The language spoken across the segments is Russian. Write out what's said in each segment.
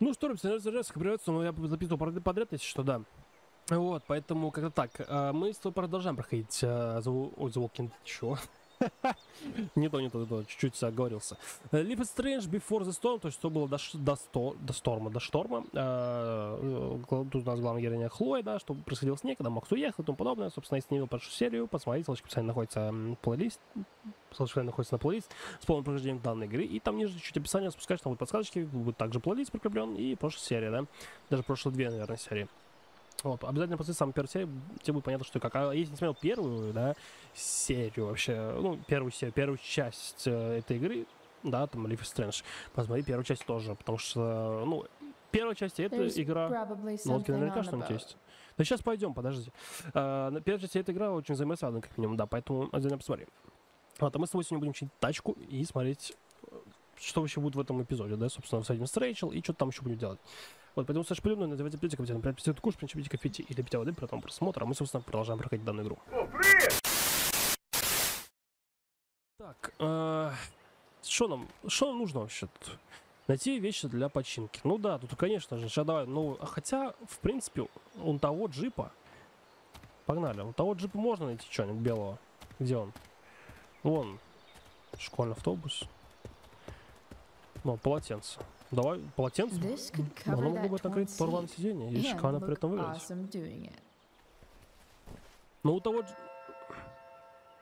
Ну что, ребята, резко придется, но я записывал подряд, если что, да. Вот, поэтому как-то так. А, мы с тобой продолжаем проходить uh, The, Walking... Чего? Не то, не то, не то, чуть-чуть оговорился. Live is Strange Before the Storm, то есть что было до, до, сто, до шторма, до шторма. А, тут у нас главная героиня Хлоя, да, что происходило с ней, когда Макс уехал и тому подобное. Собственно, не видел прошлую серию, посмотрите, ссылочка в находится плейлист, ссылочка находится на плейлист с полным прохождением данной игры. И там ниже чуть описание спускаешь, там будут подсказочки, будет также плейлист прикреплен и прошлая серия, да. Даже прошлые две, наверное, серии. Вот, обязательно после самой первой серии тебе будет понятно, что как. А если не смотрел первую, да, серию вообще, ну, первую серию, первую часть э, этой игры, да, там Leaf is Strange, посмотри первую часть тоже, потому что, ну, первая часть это There's игра, ну, вот наверняка что-нибудь есть. Да сейчас пойдем, подожди. Uh, первая часть эта игра очень взаимосвязана, как минимум, да, поэтому отдельно посмотри. Вот, а мы с тобой сегодня будем чинить тачку и смотреть, что вообще будет в этом эпизоде, да, собственно, с этим с Рэйчел, и что там еще будем делать. Вот, поэтому Саша Полевной называйте плитик, например, 5 50 куш, принципе, кофе или питья воды, при этом просмотра, а мы, собственно, продолжаем проходить данную игру. О, привет! Так, э, что нам, что нам нужно вообще тут? Найти вещи для починки. Ну да, тут, конечно же, сейчас давай, ну, хотя, в принципе, у того джипа, погнали, у того джипа можно найти что-нибудь белого. Где он? Вон, школьный автобус. Ну, полотенце. Давай полотенце. Оно могло бы накрыть порван сиденье и шикарно при этом выглядеть. Но у того...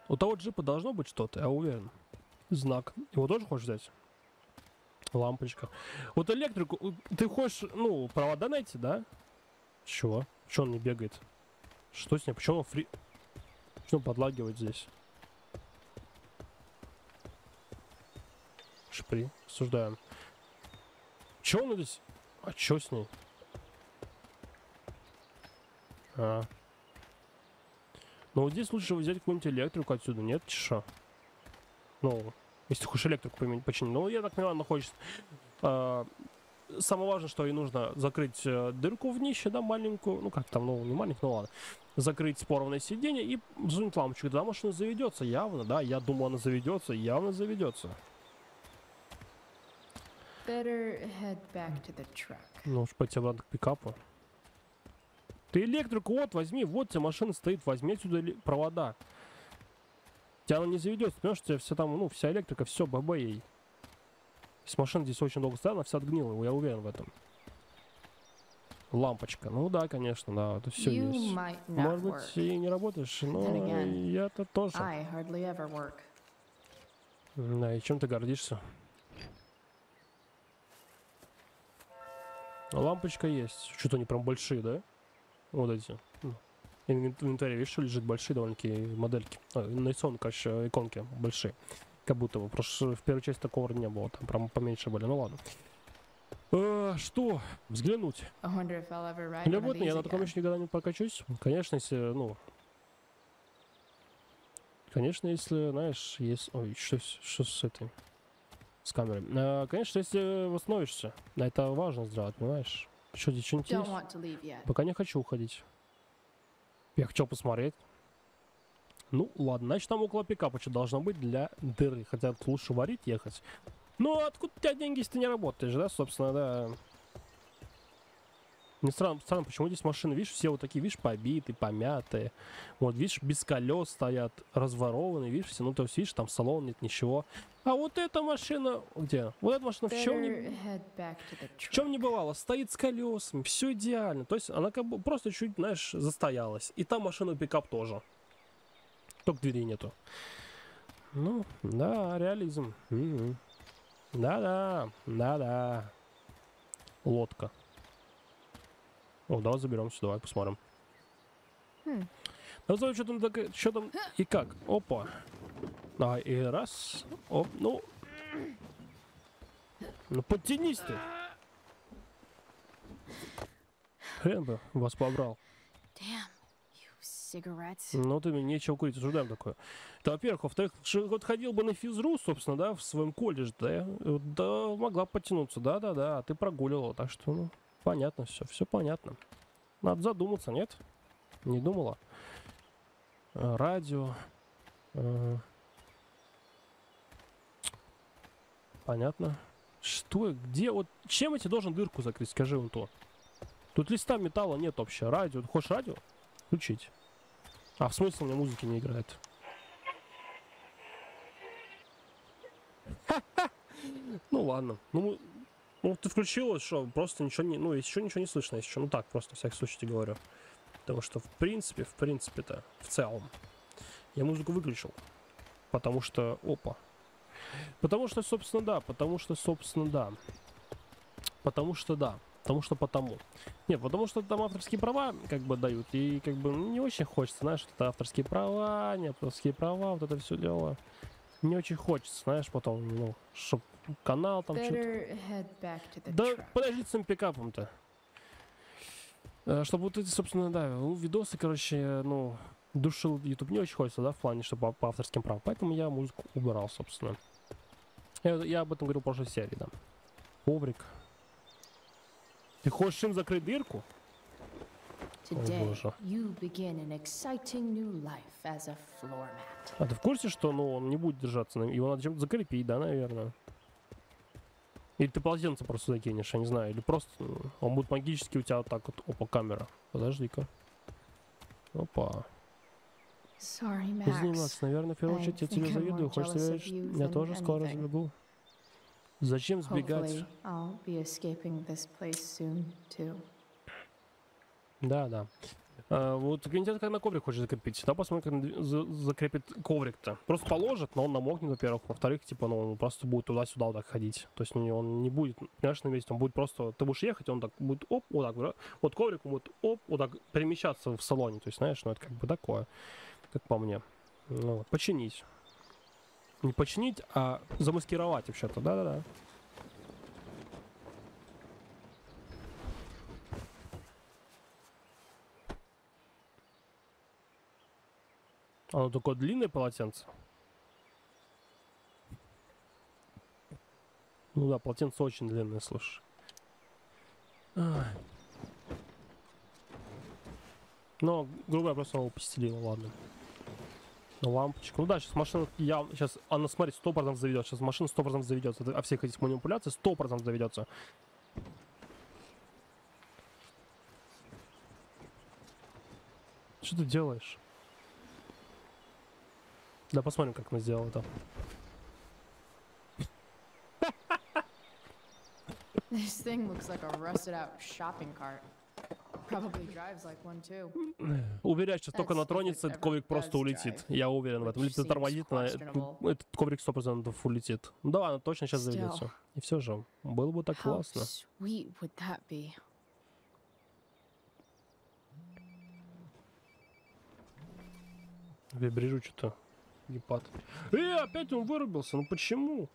У того джипа должно быть что-то, я уверен. Знак. Его тоже хочешь взять? Лампочка. Вот электрику... Ты хочешь, ну, провода найти, да? Чего? Чего он не бегает? Что с ним? Почему он фри... Почему он подлагивает здесь? Шпри. Осуждаем. Че он здесь? А чё с ней? А. Ну вот здесь лучше взять какую-нибудь электрику отсюда, нет? Чё? Ну, если хочешь электрику починить. Ну, я так понимаю, она хочет... А, самое важное, что ей нужно закрыть э, дырку в днище, да, маленькую, ну как там, ну не маленькую, ну ладно, закрыть спорванное сиденье и взунуть лампочку. Тогда машина заведется явно, да, я думаю, она заведется, явно заведется. Ну уж пойти обратно к пикапу. Ты электрику вот возьми, вот тебе машина стоит, возьми отсюда провода. Тебя она не заведется, понимаешь, у тебя вся там, ну, вся электрика, все, ББ ей. Если машина здесь очень долго стояла, она вся отгнила, я уверен в этом. Лампочка. Ну да, конечно, да, это все есть. Может быть, и не работаешь, но я-то тоже. Да, и чем ты гордишься? Лампочка есть. Что-то они прям большие, да? Вот эти. Инвентарь, видишь, что лежит большие довольно-таки модельки. А, нарисованы, короче, иконки большие. Как будто бы. Просто в первой части такого не было. Там прям поменьше были. Ну ладно. А, что? Взглянуть. Любопытно, я на таком еще никогда не прокачусь. Конечно, если, ну... Конечно, если, знаешь, есть... Ой, что, что с этой с камерой. А, конечно, если восстановишься, это важно сделать, понимаешь? Что, здесь что-нибудь есть? Пока не хочу уходить. Я хотел посмотреть. Ну, ладно, значит, там около пикапа что должно быть для дыры. Хотя лучше варить ехать. Ну, откуда у тебя деньги, если ты не работаешь, да, собственно, да. Мне странно, странно, почему здесь машины, видишь, все вот такие, видишь, побитые, помятые. Вот, видишь, без колес стоят, разворованные, видишь, все, ну, то есть, видишь, там салон нет, ничего. А вот эта машина, где? Вот эта машина в чем не, в чем не бывало, стоит с колесами, все идеально. То есть, она как бы просто чуть, знаешь, застоялась. И там машина пикап тоже. Только двери нету. Ну, да, реализм. Да-да, да-да. Лодка. О, давай заберемся, давай посмотрим. Хм. Давай что там, что там и как. Опа. А, и раз. Оп, ну. Ну подтянись ты. Хрен бы вас побрал. Ну, ты мне нечего курить, осуждаем такое. Это, во-первых. Во-вторых, вот ходил бы на физру, собственно, да, в своем колледже, да, да, могла подтянуться, да-да-да, а ты прогуливала, так что, ну, Понятно все, все понятно. Надо задуматься, нет? Не думала? Э, радио. Э, понятно. Что, где, вот чем тебе должен дырку закрыть, скажи вон то. Тут листа металла нет вообще. Радио, хочешь радио? Включить. А в смысле у меня музыки не играет? Ну ладно. Ну, ну ты включил, что просто ничего не... Ну, еще ничего не слышно, еще. Ну так, просто, в всяком случае, тебе говорю. Потому что, в принципе, в принципе-то, в целом, я музыку выключил. Потому что... Опа. Потому что, собственно, да. Потому что, собственно, да. Потому что, да. Потому что потому. Нет, потому что там авторские права как бы дают. И как бы не очень хочется, знаешь, что это авторские права, не авторские права, вот это все дело. Не очень хочется, знаешь, потом, ну, чтоб канал там что-то... Да подожди с этим пикапом-то. Э, Чтобы вот эти, собственно, да, видосы, короче, ну, душил YouTube не очень хочется, да, в плане, что по, по авторским правам. Поэтому я музыку убирал, собственно. Я, я об этом говорил в прошлой серии, да. Коврик. Ты хочешь им закрыть дырку? Today, you begin an exciting new life as a floor mat. А ты в курсе, что, ну, он не будет держаться? Его надо чем-то закрепить, да, наверное? Или ты полотенце просто закинешь, я не знаю. Или просто ну, он будет магически у тебя вот так вот. Опа, камера. Подожди-ка. Опа. Извини. Макс, наверное, в первую очередь я тебе завидую. Хочешь верить, я тоже скоро сбегу? Зачем сбегать? Да, да. А, вот Гвинтет как на коврик хочет закрепить. Да, посмотрим, как за- закрепит коврик-то. Просто положит, но он намокнет, во-первых. Во-вторых, типа, ну, он просто будет туда-сюда вот так ходить. То есть ну, он не будет, понимаешь, на месте. Он будет просто, ты будешь ехать, он так будет оп, вот так, вот коврик он будет оп, вот так перемещаться в салоне. То есть, знаешь, ну, это как бы такое, как по мне. Ну, починить. Не починить, а замаскировать вообще-то, да-да-да. Оно такое длинное полотенце. Ну да, полотенце очень длинное, слушай. Ай. Но, грубо говоря, просто его постелила, ладно. Лампочка. Ну да, сейчас машина, я, сейчас, она, смотри, 100% заведет. Сейчас машина 100% заведется. О всех этих манипуляциях 100% заведется. Что ты делаешь? Да, посмотрим, как она сделала это. This thing looks like a rusted out shopping cart. Уверяю, сейчас только натронется, этот коврик просто улетит. Я уверен в этом. Или ты тормозит, на- этот коврик 100% улетит. Ну Да, она точно сейчас заведется. И все же, было бы так классно. Вибрижу что-то. Гепат. Э, опять он вырубился. Ну почему?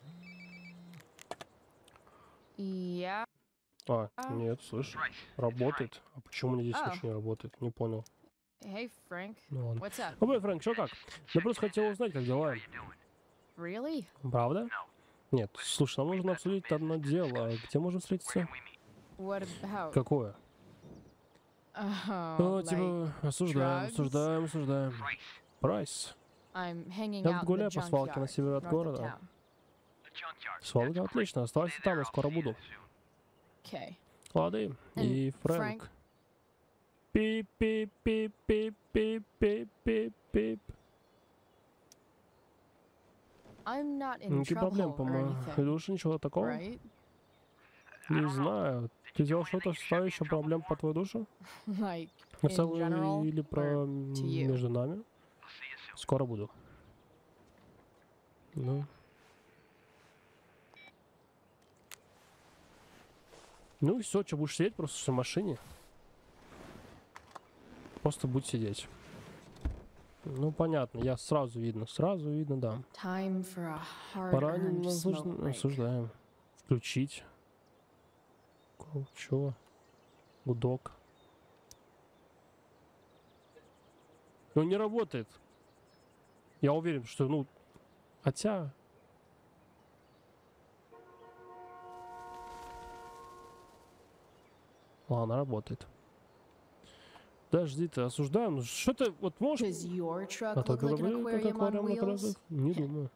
Yeah. А, А. нет, слышь, работает. А почему мне здесь ничего не работает? Не понял. Hey, Frank. Ну ладно. What's up? Ну, блин, Фрэнк, что как? Я просто хотел узнать, как дела. Really? Правда? Нет, слушай, нам нужно обсудить одно дело. Где можем встретиться? What about? Какое? Oh, Ну, like, типа, осуждаем, drugs? осуждаем, осуждаем. Прайс. Я гуляю по свалке на север от города. Свалка, отлично, оставайся там, я скоро буду. Okay. Лады. И Фрэнк. Пип пип пип пип пип пип пип пип I'm not in Никаких проблем, trouble or по-моему. anything, Леша, ничего такого? right? Не знаю. Ты сделал что-то, стоящее проблем по твою душу? Like, В целом или про между нами? Скоро буду. Ну. Ну и все, что будешь сидеть просто в машине? Просто будь сидеть. Ну понятно, я сразу видно, сразу видно, да. Пора break. осуждаем. Включить. Чего? Гудок. Ну не работает. Я уверен, что, ну, хотя... Ну, Ладно, работает. Подожди ты, осуждаем. Ну, что ты, вот можешь... А так корабли, как аквариум на паразах? Не думаю.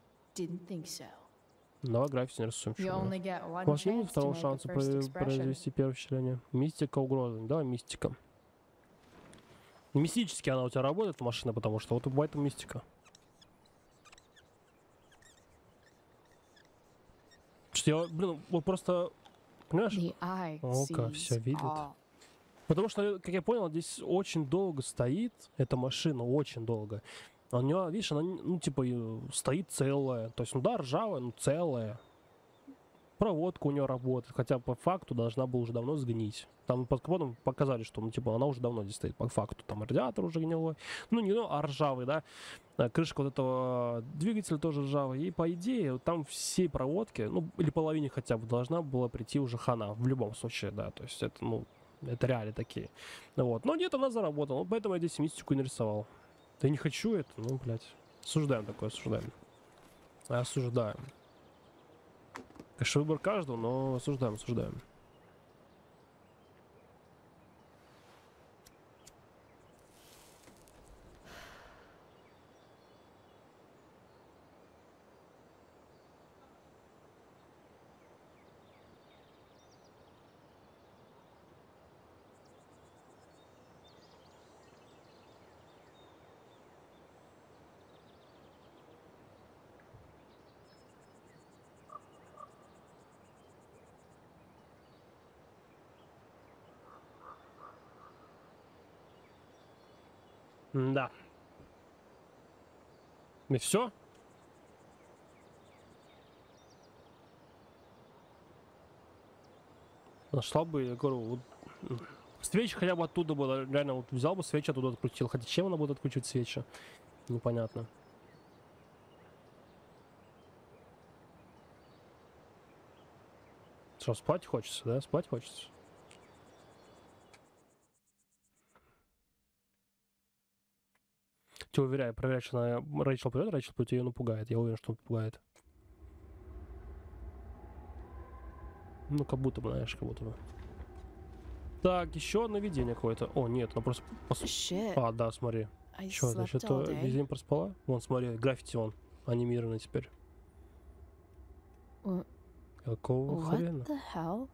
Давай граффити нарисуем. У вас нет второго шанса произвести первое впечатление? Мистика угрозы. Да, мистика. Мистически она у тебя работает, машина, потому что вот у мистика. Что я, блин, вот просто понимаешь? Око всё видит. Потому что, как я понял, здесь очень долго стоит эта машина, очень долго. А у нее, видишь, она, ну, типа, стоит целая. То есть, ну да, ржавая, но целая. Проводка у нее работает, хотя по факту должна была уже давно сгнить. Там под капотом показали, что, ну, типа, она уже давно здесь стоит, по факту. Там радиатор уже гнилой. Ну, не гнилой, а ржавый, да. А Крышка вот этого двигателя тоже ржавый. И, по идее, там всей проводки, ну, или половине хотя бы, должна была прийти уже хана. В любом случае, да. То есть, это, ну, это реалии такие. Ну Вот. Но нет, она заработала. Поэтому я здесь мистику нарисовал. Да не хочу это, ну, блядь. Осуждаем такое, осуждаем. Осуждаем. Конечно, выбор каждого, но осуждаем, осуждаем. Да. И все? Нашла бы, я говорю, вот, свечи хотя бы оттуда было, реально вот взял бы свечи оттуда открутил. Хотя чем она будет откручивать свечи? Непонятно. Что, спать хочется, да? Спать хочется. Тебя уверяю, проверять, что она Рэйчел придет, Рэйчел придет, ее напугает. Я уверен, что он пугает. Ну, как будто бы, знаешь, как будто бы. Так, еще одно видение какое-то. О, нет, она просто... пос- Shit. А, да, смотри. I Что, slept значит, то весь день проспала? Вон, смотри, граффити он. Анимированный теперь. Какого What хрена? the hell?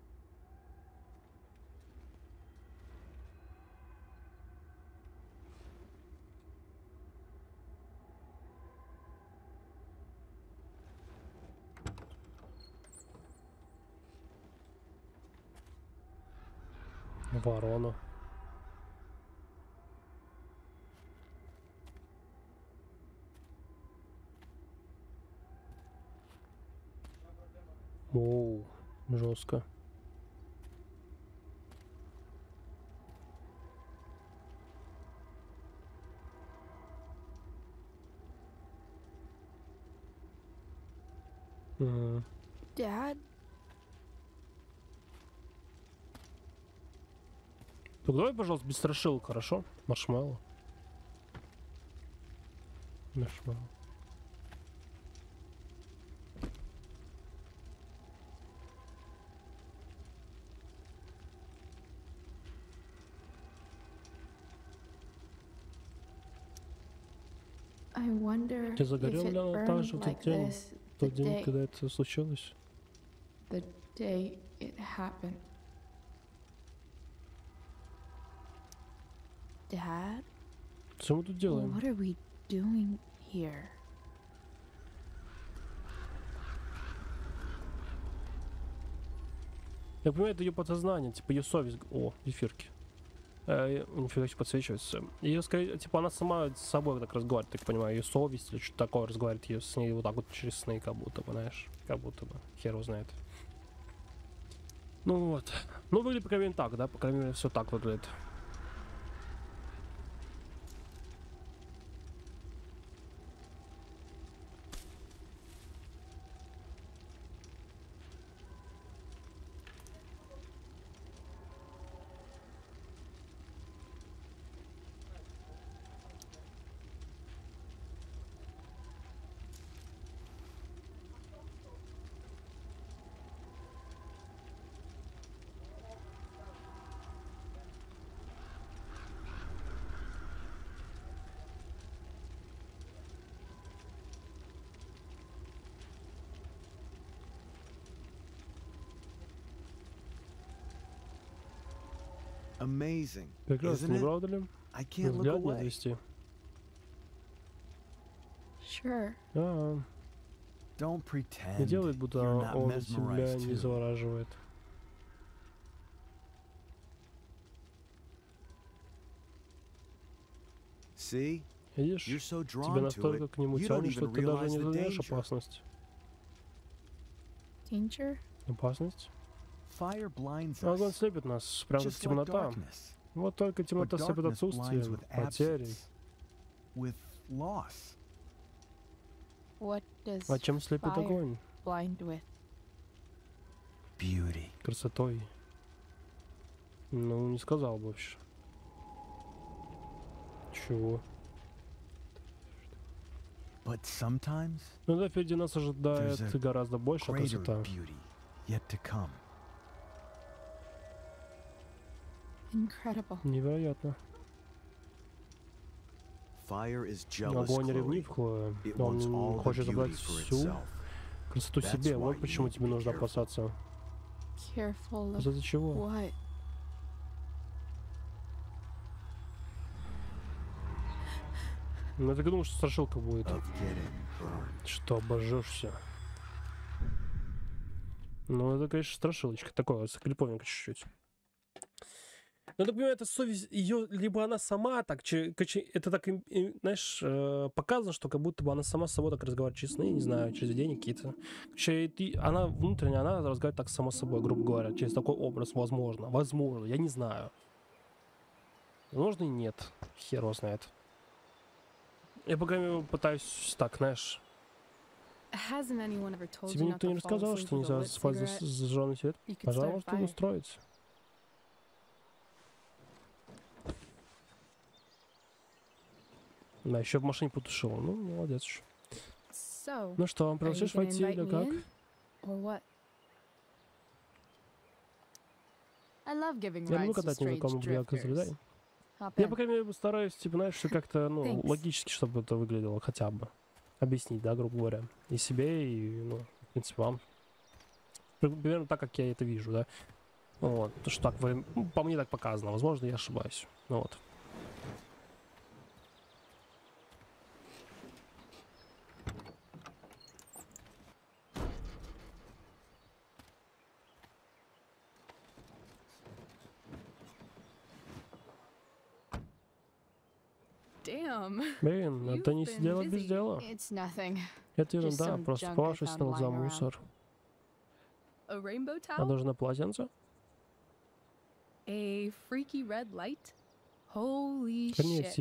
Ворона. Оу, жестко. Dad? Так давай, пожалуйста, без страшил, хорошо? I wonder Ты загорел ли она так же в тот день? В тот день, когда это случилось? the day it happened. Dad? Что мы тут делаем? What are we doing here? Я понимаю, это ее подсознание, типа ее совесть. О, эфирки. Э, нифига себе подсвечивается. Ее, скорее, типа, она сама с собой так разговаривает, так понимаю, ее совесть или что-то такое разговаривает ее с ней вот так вот через сны, как будто бы, знаешь, как будто бы. Хер его знает. Ну вот. Ну, выглядит, по крайней мере, так, да? По крайней мере, все так выглядит. Amazing. Прекрасно, не правда ли? I can't look Взгляд не away. отвести. Sure. А, Don't не pretend. делай, будто you're not он тебя mesmerized не too. завораживает. See? Видишь, You're so тебя drawn to настолько it, к нему you don't тянет, что ты даже realize не danger. опасность. Danger? Опасность? Fire blinds Огонь слепит нас, прям как темнота. Вот только But темнота слепит отсутствием, потерей. А чем слепит огонь? Красотой. Ну, не сказал бы вообще. Чего? But sometimes Ну да, впереди нас ожидает гораздо greater красота. Incredible. Невероятно. Fire is jealous, Огонь ревнив, Хлоя. It Он wants all the хочет забрать beauty for всю itself. красоту That's себе. why Вот почему тебе нужно careful. опасаться. Of Из-за чего? what? Ну, я так думал, что страшилка будет. Of getting burned. Что обожжешься. Ну, это, конечно, страшилочка. Такое, скриповенько чуть-чуть. Ну, так понимаю, это совесть ее, либо она сама так, это так, знаешь, э, показано, что как будто бы она сама с собой так разговаривает через сны, не знаю, через видения какие-то. Она внутренне, она разговаривает так сама с собой, грубо говоря, через такой образ, возможно, возможно, я не знаю. Возможно и нет, хер его знает. Я, по крайней мере, пытаюсь так, знаешь, тебе никто не рассказал, что нельзя спать за зажженный свет? Пожалуйста, устроить. Да, еще в машине потушил. Ну, молодец. ещё. So, Ну что, gonna войти или как? Я люблю катать незнакомых drifters. людей. Я, по крайней мере, стараюсь, типа, знаешь, как-то, ну, Thanks. логически, чтобы это выглядело хотя бы. Объяснить, да, грубо говоря. И себе, и, ну, в принципе, вам. При- Примерно так, как я это вижу, да. Вот. То, что так, ну, по мне так показано. Возможно, я ошибаюсь. Ну, вот. Damn. Это не сидела без дела. Это ерунда, просто found на за мусор. А должна полотенце? A freaky red light? Holy shit.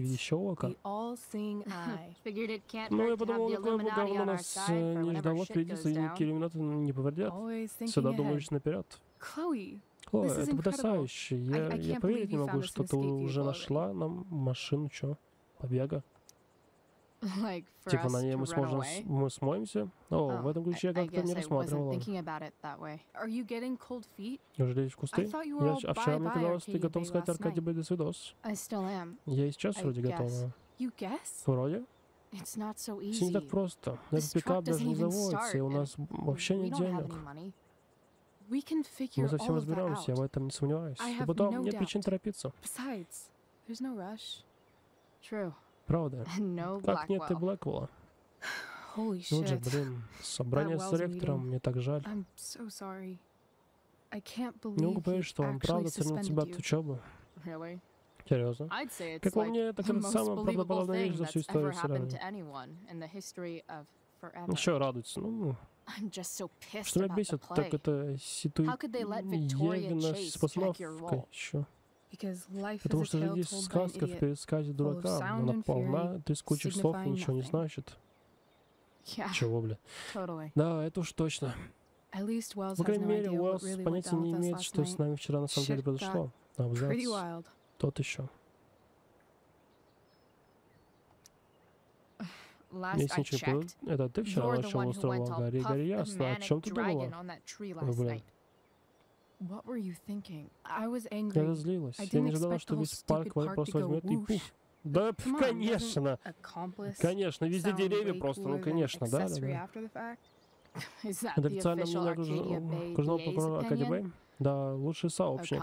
can't Ну, я подумал, какое бы говно нас э, не ждало впереди, down. иллюминаты не повредят. Всегда думаешь наперед. Is это потрясающе. Я, я поверить не могу, что ты уже нашла нам машину, чё, побега. Like for Типа us на ней to мы run сможем, мы смоемся? О, в Oh, этом ключе я как-то не guess I wasn't рассматривала. thinking about it that way. are you getting cold feet? Неужели в I кусты? thought you were Я, а вчера мне казалось, ты готов сказать Аркадий. Бэй до свидос. I still am. Я и сейчас I вроде guess. готова. You guess? Вроде. It's not so Все не так easy. просто. This Этот пикап даже doesn't не even заводится, и у start, нас вообще we нет don't have денег. any money. We can Мы figure совсем all of that разберемся, я в out. этом не сомневаюсь. I И have потом no нет причин doubt. торопиться. Besides, there's no rush. True. Правда. Как нет и Blackwell. Блэквелла? Вот же, блин, собрание с ректором, мне так жаль. I'm so sorry. I can't Не могу что он правда отстранил тебя от учебы. Really? Серьезно. Как по мне, это most самая правдоподобная вещь за всю историю вселенной. Еще радуется. Ну, что меня бесит, так это Chase с постановкой еще. Потому что жизнь an сказка в пересказе дурака. Она полна трескучих слов и ничего не значит. Чего, бля? Да, это уж точно. По крайней мере, Уэллс понятия не имеет, что с нами вчера на самом деле произошло. Абзац. Тот еще. Если ничего не это ты вчера начал all Гарри. the ясно. О чем ты думала? Ой, блин. What were you thinking? I was Я angry. разозлилась. I Я не ожидала, что весь парк просто возьмет и пуф. Да, конечно. Конечно, везде деревья просто, ну конечно, да, да, Это official мнение окружного прокурора? Бэй. Да, лучший сообщник.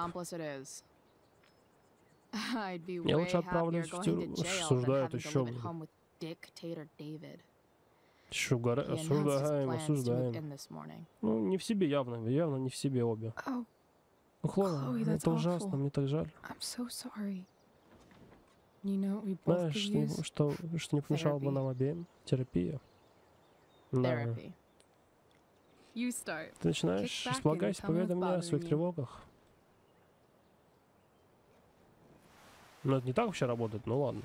Я лучше отправлюсь в тюрьму. to еще, his осуждаем, осуждаем. Ну, не в себе явно, явно не в себе обе. Oh, Ну, Хлоя, Chloe, это ужасно, awful. мне так жаль. So. You know Знаешь, что, что, что не помешало бы нам обеим? Терапия. Да. Ты начинаешь, располагайся, поведай мне о своих тревогах. Ну, это не так вообще работает, ну ладно.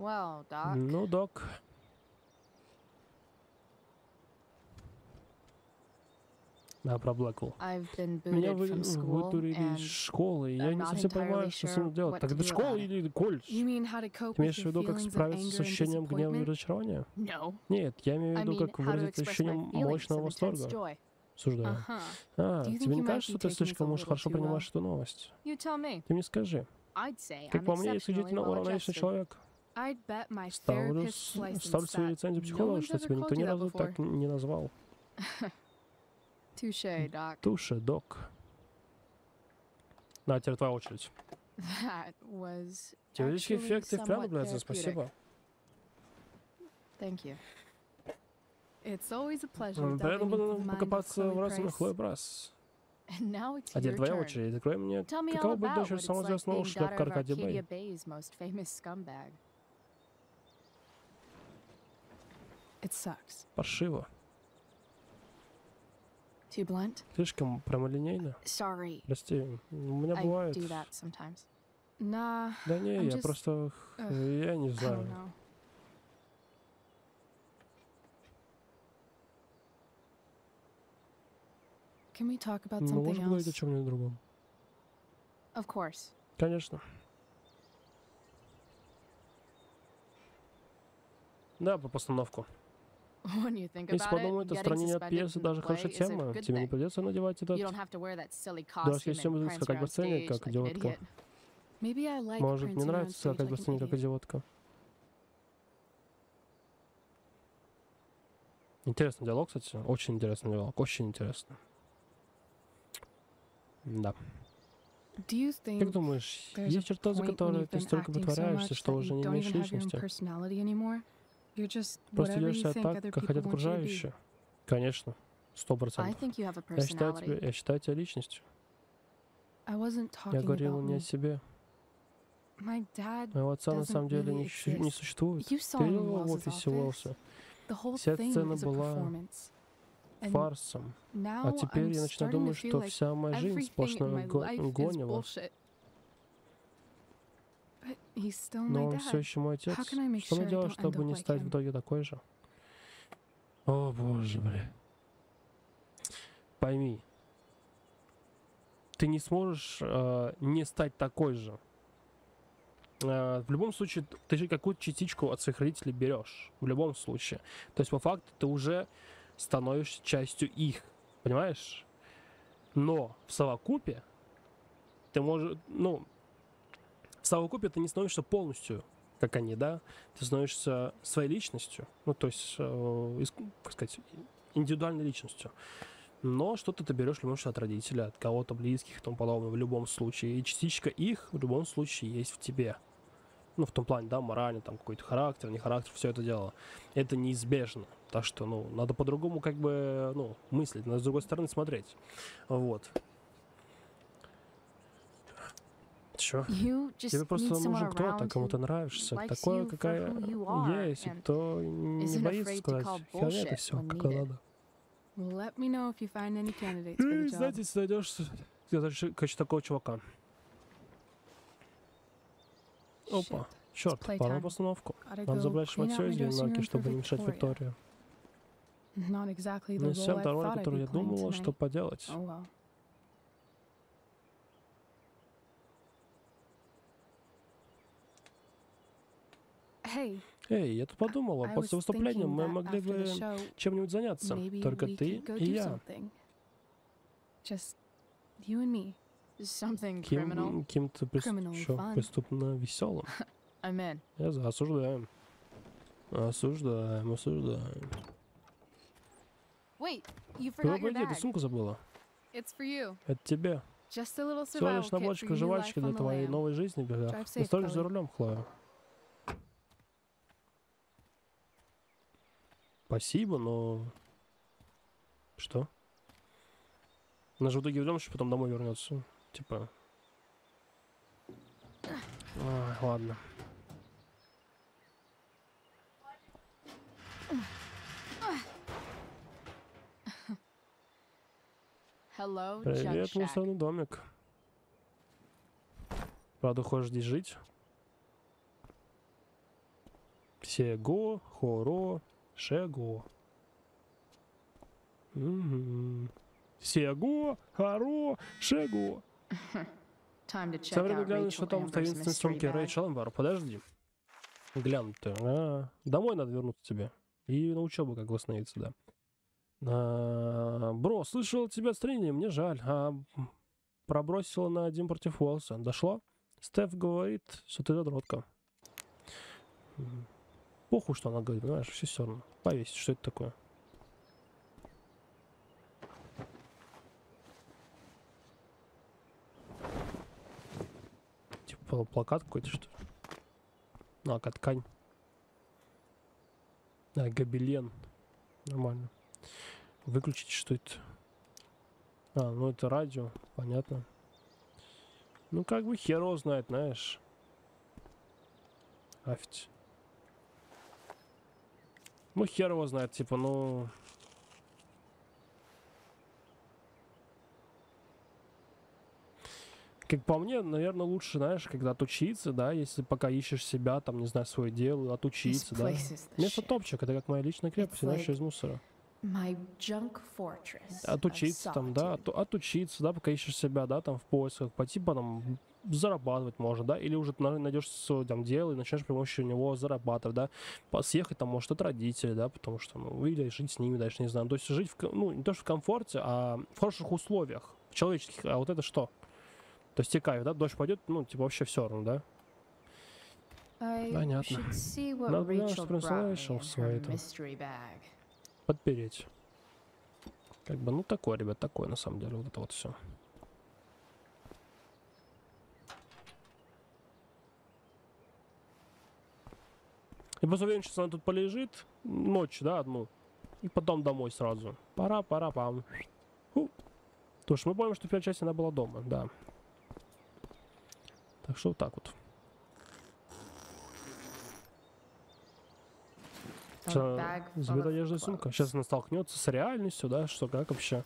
Well, Doc, Ну, док, да, про Блэквелл. I've been Меня вы, вытурили из школы, и я не совсем понимаю, что с sure делать. Так это школа или колледж? Ты имеешь в виду, как справиться с ощущением гнева и разочарования? no. Нет, я имею в виду, как выразить feelings мощного восторга. Uh-huh. А, тебе не кажется, что ты слишком уж хорошо принимаешь эту новость? Ты мне скажи, как по мне, exceptionally исключительно уравновешенный человек. I'd bet my Ставлю, ставлю свою лицензию психолога, что тебя никто ни разу так не назвал. Туше, док. На, теперь твоя очередь. That was Теоретический actually эффект и therapeutic. спасибо. Приятно было покопаться в Price. Хлои Брас. А теперь твоя очередь. Открой мне, дочерью what it's самого известного шлепка Аркадия Бэй. It sucks. Паршиво. Too blunt? Слишком прямолинейно. Sorry. Прости, у меня I бывает. do that sometimes. Nah, Да не, I'm я just- просто... Я не знаю. Can we talk about Мы something можем говорить о чем-нибудь другом. Of course. Конечно. Да, по постановку. Если подумать, it, то getting странение suspended пьесы даже хорошая тема. Тебе не придется надевать этот You don't have to wear that silly дурацкий costume костюм и and prance скакать по сцене, как идиотка. Может, мне нравится скакать по сцене, как идиотка. Интересный диалог, кстати. Очень интересный диалог. Очень интересно. Да. Как думаешь, есть черта, за которой ты столько much что уже не имеешь личности? Просто whatever ведешь you себя think так, other как people хотят окружающие. Конечно. Сто I процентов. think you have a Я считаю, тебя, personality. я считаю тебя личностью. I wasn't Я talking говорил about не о себе. My dad, Моего отца на doesn't самом деле не, не существует. you saw Ты видел его в офисе. Уэллса? The whole Вся thing сцена is a была performance. And Фарсом. now А теперь I'm я начинаю starting to думать, feel что вся моя жизнь everything in сплошное my го- life is гонево. bullshit. But he's still Но он все еще мой отец. Что мне делать, чтобы не стать в итоге такой же? О, боже, бля. Пойми. Ты не сможешь э, не стать такой же. Э, в любом случае, ты же какую-то частичку от своих родителей берешь. В любом случае. То есть, по факту, ты уже становишься частью их. Понимаешь? Но в совокупе ты можешь, ну, совокупе ты не становишься полностью, как они, да, ты становишься своей личностью, ну, то есть, э, как сказать, индивидуальной личностью. Но что-то ты берешь в любом случае от родителя, от кого-то близких и тому подобное, в любом случае. И частичка их в любом случае есть в тебе. Ну, в том плане, да, морально, там, какой-то характер, не характер, все это дело. Это неизбежно. Так что, ну, надо по-другому, как бы, ну, мыслить, надо с другой стороны смотреть. Вот. Just Тебе просто нужен кто-то, кому ты нравишься, такое, какая есть, кто не боится сказать, херня это все, как надо. И, знаете, если найдешь, короче, такого чувака. Опа, черт, пора постановку. Gotta Надо забрать шматье из room чтобы не мешать. Викторию. Не совсем I'd которую я думала, что поделать. Oh well. Hey, Эй, я тут подумала, I после выступления мы могли бы чем-нибудь заняться. Только ты и я. Кем, кем-то преступно веселым. Я за, осуждаем. Осуждаем, осуждаем. Wait, you Куда forgot your пойди, ты bag. сумку забыла? It's for you. Это тебе. Just a little Всего лишь наборчик on для твоей новой жизни, бега. Drive safe, Останешься за рулем, Хлоя. Спасибо, но... Что? Она же в итоге вернемся, потом домой вернется. Типа... Ай, ладно. Hello, Привет, мусорный домик. Правда, хочешь здесь жить? Сего, хоро, шего. Мгм. Сего, хоро, шего. Check Самое Rachel что там в таинственной сумке. Рэйчел Эмбер. Подожди. Глянь ты. А, домой надо вернуться тебе. И на учебу как восстановиться, да. А, бро, слышал тебя отстранение, мне жаль. А, пробросила на один против Уолса. Дошло? Стеф говорит, что ты задротка. Похуй, что она говорит, понимаешь, все все равно. Повесить, что это такое? Типа пла- плакат какой-то, что ли? А ткань. А, гобелен. Нормально. Выключить, что это? А, ну это радио, понятно. Ну, как бы хер его знает, знаешь. Афить. Ну, хер его знает, типа, ну... Как по мне, наверное, лучше, знаешь, когда отучиться, да, если пока ищешь себя, там, не знаю, свое дело, отучиться, да. shit. топчик, это как моя личная крепость, знаешь, из мусора. Отучиться там, да, оту- отучиться, да, пока ищешь себя, да, там в поисках, пойти потом зарабатывать можно, да, или уже найдешь свое там дело и начнешь при помощи него зарабатывать, да, По- съехать там, может, от родителей, да, потому что, ну, или жить с ними дальше, не знаю, то есть жить, в, ну, не то, что в комфорте, а в хороших условиях, в человеческих, а вот это что? То есть тебе кайф, да, дождь пойдет, ну, типа, вообще все равно, да? Понятно. Надо, her там. mystery bag. Подпереть. Как бы, ну, такое, ребят, такое, на самом деле, вот это вот все. И просто уверен, что она тут полежит ночь, да, одну. И потом домой сразу. Пора, пора, пам. Потому что мы помним, что в первой части она была дома, да. Так что вот так вот. A Всё, bag full забит of одежда сумка. Сейчас она столкнется с реальностью, да, что как вообще.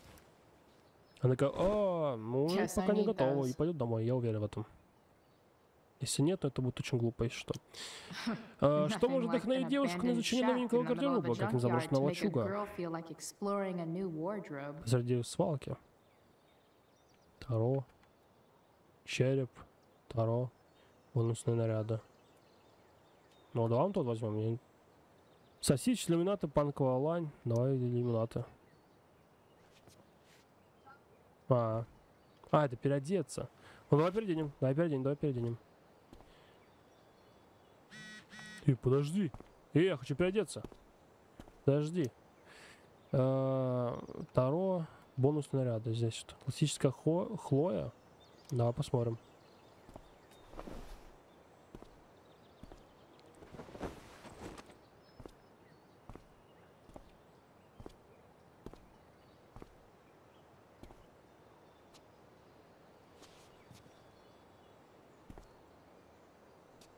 Она такая, а, ну, пока не готова, и пойдет домой, я уверен в этом. Если нет, то это будет очень глупо, если что. А, что может вдохновить девушку на изучение новенького гардероба, как a лачуга посреди свалки? Таро. Череп. Таро. Бонусные наряды. Ну, давай тот возьмем. Сосич, иллюминаты, панковая лань. Давай иллюминаты. А. А, это переодеться. Ну, давай переоденем. Давай переоденем, давай переоденем. Ты, подожди. Эй, я хочу переодеться. Подожди. Э, Таро. Бонусные наряды здесь. Классическая хо- Хлоя. Давай посмотрим.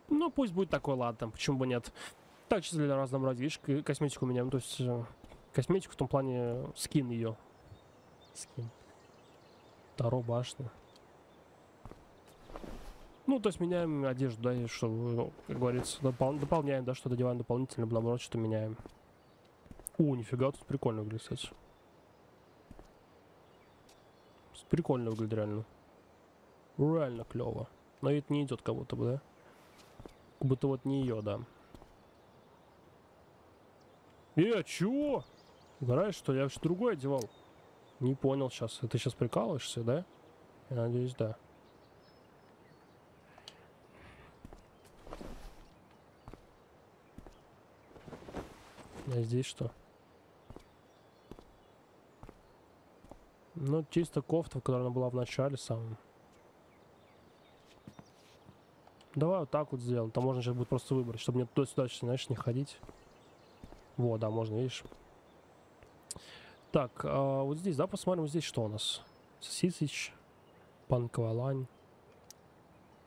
Ну, пусть будет такой, ладно, почему бы нет. Так, чисто для разнообразия. Видишь, косметику меняем, то есть э, косметику в том плане э, скин ее. Скин. Таро башня. Ну, то есть меняем одежду, да, и что, ну, как говорится, допол- дополняем, да, что-то одеваем дополнительно, наоборот, что-то меняем. О, нифига, тут прикольно выглядит, кстати. Прикольно выглядит реально. Реально клево. Но это не идет как будто бы, да? Как будто вот не ее, да. Э, чего? Угораешь, что ли? я что другое одевал? Не понял сейчас. Ты сейчас прикалываешься, да? Я надеюсь, да. А здесь что? Ну, чисто кофта, которая была в начале самом. Давай вот так вот сделаем. Там можно сейчас будет просто выбрать, чтобы мне туда-сюда, знаешь, не ходить. Вот, да, можно, видишь. Так, а вот здесь, да, посмотрим, здесь что у нас. Сосисич, панковая лань.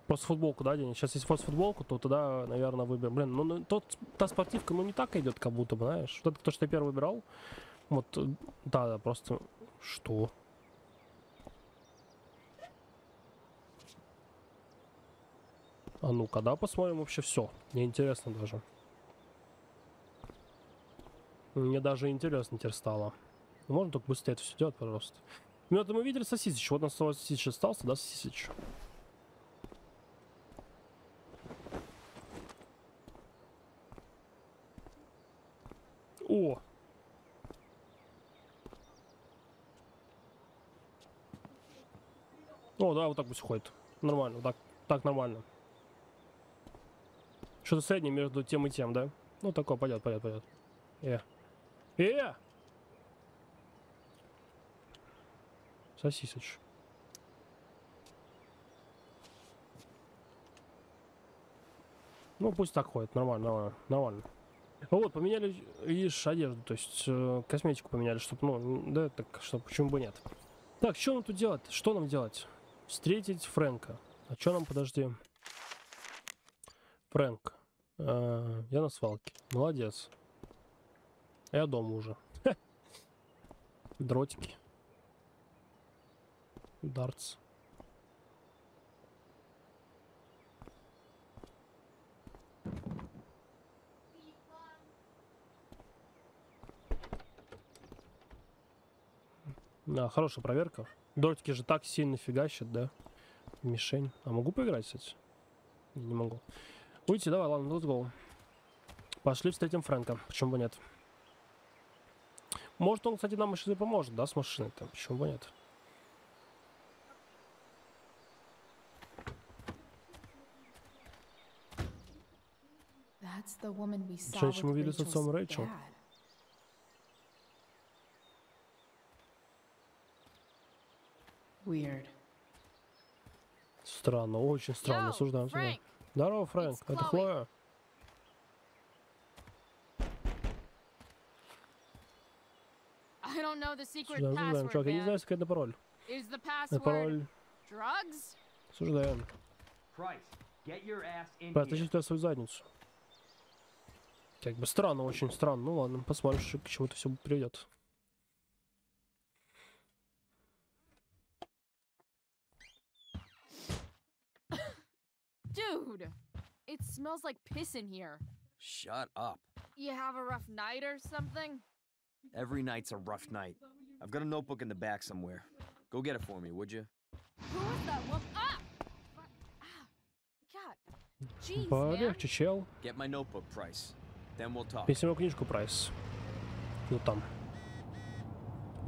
Просто футболку, да, денег? Сейчас если просто футболку, то тогда, наверное, выберем. Блин, ну, ну тот, та спортивка, ну, не так идет, как будто бы, знаешь. Вот это то, что я первый выбирал. Вот, да, да, просто... Что? А ну-ка, да, посмотрим вообще все. Мне интересно даже. Мне даже интересно теперь стало. Можно только быстрее это все делать, пожалуйста. Ну, это мы видели сосисич. Вот у нас сосисич остался, да, сосисич? О! О, да, вот так пусть ходит. Нормально, так, так нормально. Что-то среднее между тем и тем, да? Ну, такое, пойдет, пойдет, пойдет. Э. Э! Сосисоч. Ну, пусть так ходит, нормально, нормально, нормально. Вот, поменяли, видишь, одежду, то есть э, косметику поменяли, чтобы, ну, да, так, чтобы, почему бы нет. Так, что нам тут делать? Что нам делать? Встретить Фрэнка. А что нам, подожди? Фрэнк. Э, я на свалке. Молодец. Я дома уже. Дротики. Дартс. Да, хорошая проверка. Дротики же так сильно фигачат, да? Мишень. А могу поиграть, кстати? Не, не могу. Уйти, давай, ладно, let's go. Пошли встретим Фрэнка. Почему бы нет? Может, он, кстати, нам еще и поможет, да, с машиной-то? Почему бы нет? With видели с отцом Рэйчел. Странно, очень странно. Осуждаем, осуждаем. Здорово, Фрэнк. Это. Хлоя. I don't know the secret Осуждаем, осуждаем. password, Чувак, я не знаю секретный пароль. Это пароль. drugs? Осуждаем. Price, get your ass in Брат, here. тащи туда свою задницу. Как бы странно, очень странно. Ну ладно, посмотрим, к чему это все приведет. Dude, it smells like piss in here. Shut up. You have a rough night or something? Every night's a rough night. I've got a notebook in the back somewhere. Go get it for me, would you? Who is that woman? Ah! Fu- ah! God. Jeez, man. Полегче, чел. Get my notebook, Price. Then we'll talk. Письмо книжку Прайс. Ну там.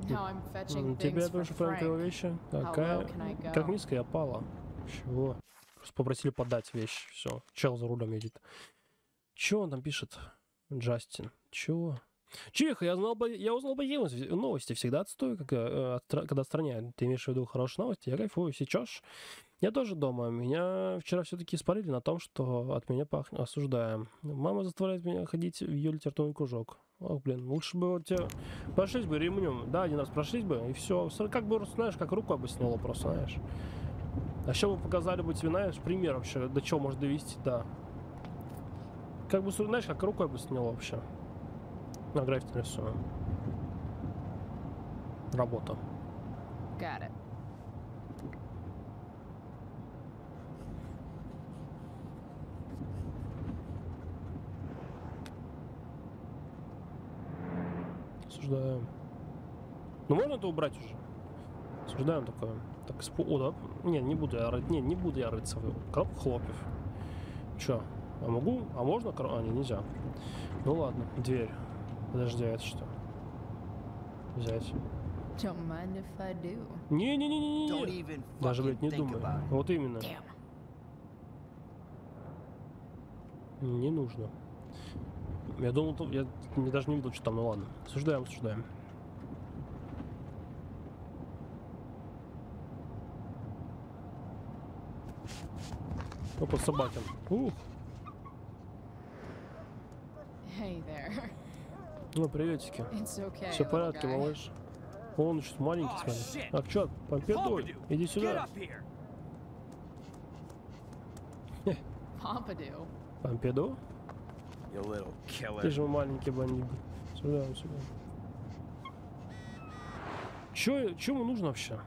Now I'm fetching М, things Тебе for тоже Фрэнк его Frank. вещи? How Какая? low can I go? Как низко я пала? Чего? Попросили подать вещь. Все. Чел за рулем едет. Чего он там пишет? Джастин. Чего? Чиха, я знал я узнал бы новости, всегда отстою, как, э, когда отстраняют. Ты имеешь в виду хорошие новости? Я кайфую сейчас. Я тоже дома. Меня вчера все-таки спалили на том, что от меня пахнет. Осуждаем. Мама заставляет меня ходить в ее литературный кружок. Ох, блин, лучше бы вот тебе прошлись бы ремнем. Да, один раз прошлись бы, и все. Как бы, знаешь, как рукой бы сняло просто, знаешь. А еще бы показали бы тебе, знаешь, пример вообще, до чего может довести, да. Как бы, знаешь, как рукой бы сняло вообще. На граффити нарисую. Работа. Got it. Осуждаем. Ну можно это убрать уже? Осуждаем такое. Так, спу... О, да? Не, не буду я рыть. Не, не буду я рыть свою коробку хлопьев. Чё? А могу? А можно? А, не, нельзя. Ну ладно, дверь. Подожди, а это что? Взять. Don't mind if I do. Don't Не-не-не-не-не. even Даже, блядь, не думаю. Вот именно. Не нужно. Я думал, я, я даже не видел, что там, ну ладно. Осуждаем, осуждаем. Опа, собакин. Ух, Hey there. ну приветики. Okay. Все в порядке, малыш. Он что маленький, Aw, смотри. shit. А чё, Pompidou, иди сюда. killer. Ты же маленький бандит. Сюда, сюда. Чё, чё ему нужно вообще?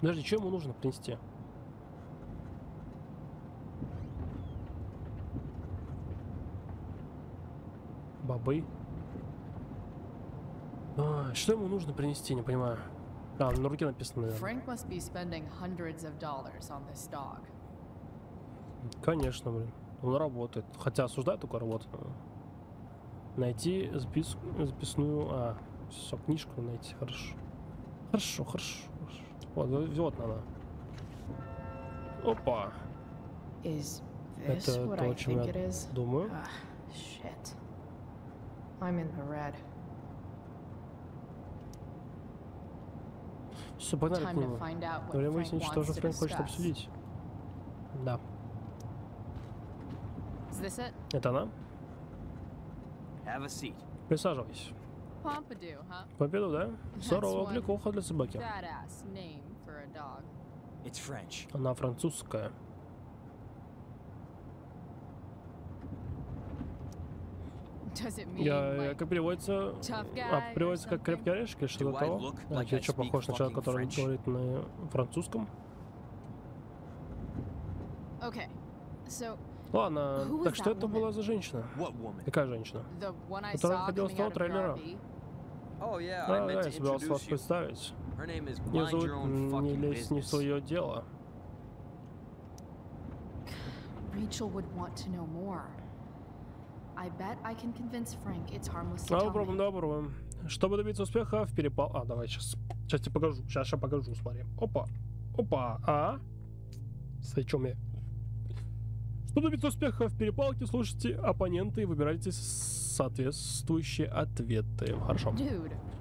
Подожди, что ему нужно принести? Бобы? А, что ему нужно принести, не понимаю. А, на руке написано, наверное. Frank must be spending hundreds of dollars on this dog. Конечно, блин. Он работает. Хотя осуждает только работу. Найти запис... записную... А, все, книжку найти. Хорошо. Хорошо, хорошо. хорошо. Вот, вот она. Опа. Is Это то, о чем think я думаю. Shit. I'm in the red. Все, погнали к нему. Время выяснить, что же Фрэнк хочет обсудить. Да. Is this it? Это она? Have a seat. Присаживайся. Победу, да? Здорово, one. кликуха для собаки. Она французская. Я, like как переводится, а, переводится как крепкий орешек или что-то того. А я что, похож на человека, который French? говорит на французском? Okay. So Ладно, так что это была за женщина? Какая женщина? Которая выходила с того трейлера. Oh yeah, А, да, я собирался вас представить. Ее зовут Не лезь не в свое дело. Rachel would want to know more. I bet I can convince Frank it's harmless to tell попробуем, me. да, попробуем. Чтобы добиться успеха в перепал... А, давай сейчас. Сейчас тебе покажу. Сейчас, сейчас покажу, смотри. Опа. Опа. А? Свечом я. Чтобы добиться успеха в перепалке, слушайте оппонента и выбирайте соответствующие ответы. Хорошо.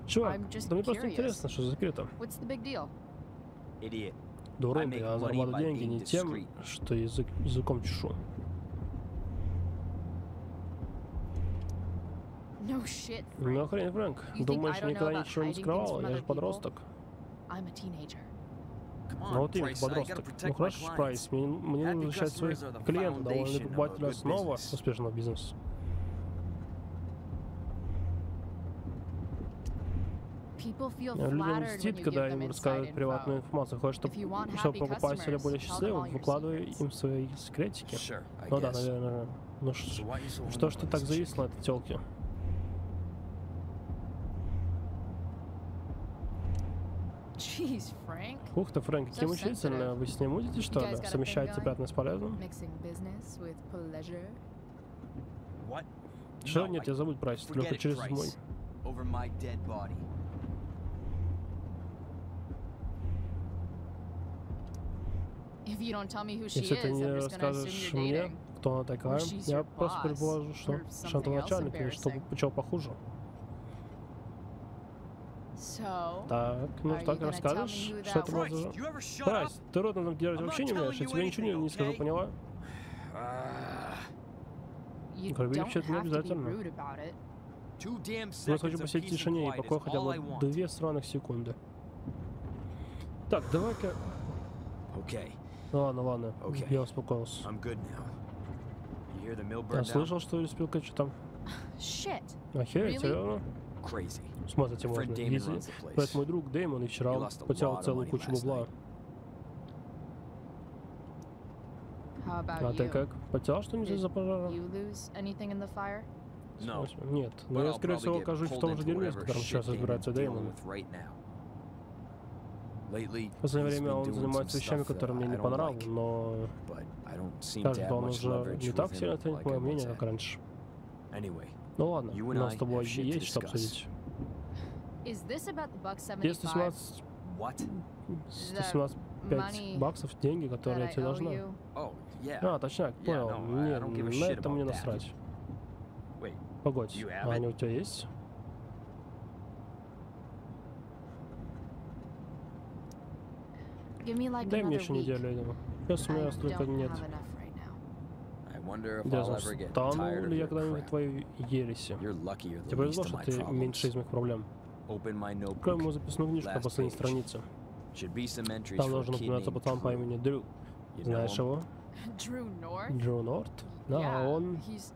Just Да мне просто интересно, что за секрета. what's the big deal? Idiot. Дурак, я зарабатываю деньги не тем, что язык, языком чешу. No shit, Ну охренеть, Фрэнк. Думаешь, know никогда ничего не hiding things скрывал? from Я же подросток. Ну вот именно, подросток. Ну хорошо. Прайс, мне, мне нужно защищать своих клиентов, good основа business. успешного бизнеса. Людям льстит, you когда им рассказывают приватную информацию. Хочешь, чтобы, чтобы покупатели были счастливы, выкладывай им свои секретики. Ну да, наверное. Ну что ж ты так this завис chick? на этой телке? Jeez, Frank. Ух ты, Фрэнк, So мучительно. Вы с ним будете, что ли? Совмещаете приятное с полезным? Mixing business with pleasure. What? Что? No, Нет, I- я забудь, Прайс. Forget Только it, через мой. Over my dead body. If you don't tell me who she Если is, ты I'm не just gonna assume расскажешь мне, кто она такая, she's я your просто boss, предположу, что or что это something else начальник или что embarrassing. чего похуже. So, Так, ну так расскажешь, что это было за... Ты рот нам делать I'm вообще не умеешь, я тебе ничего не, скажу, okay? поняла? Ah, you Говори don't вообще-то не обязательно. Я хочу посидеть в тишине и is хотя бы две сраных секунды. Так, давай-ка... Okay, Ну ладно, ладно, я успокоился. Я слышал, что Юриспилка что там. Охереть, Really? Смотрите, Friend можно. Place. Это мой друг Дэймон и вчера потерял целую кучу бабла. А ты как? Потерял что-нибудь из-за пожара? Нет, но But я, скорее всего, окажусь в том же дерьме, которым shit сейчас разбирается Дэймон. В последнее время он занимается вещами, которые мне не don't по нраву, like, но кажется, он уже не так сильно ценит мое мнение, как раньше. Anyway, Ну ладно, у нас с тобой есть что обсудить. Is this about the buck 75 Если 17, what? 117 money 5 баксов деньги, которые я тебе должна. Oh. А, точняк, понял. no, I- I don't give a Не, на это мне насрать. Погодь, а они у тебя есть? Дай мне еще неделю, я думаю. Сейчас у меня столько нет. Tired of ли я когда-нибудь твоей ереси? You're lucky you're the Тебе повезло, что ты меньше из моих проблем. Open my Открой notebook. мою записную книжку на Last последней page. странице. Should be some entries Там должен упоминаться пацан по Drew. имени Дрю. Знаешь его? Drew North? Джо Норт? Да, yeah, он... He's.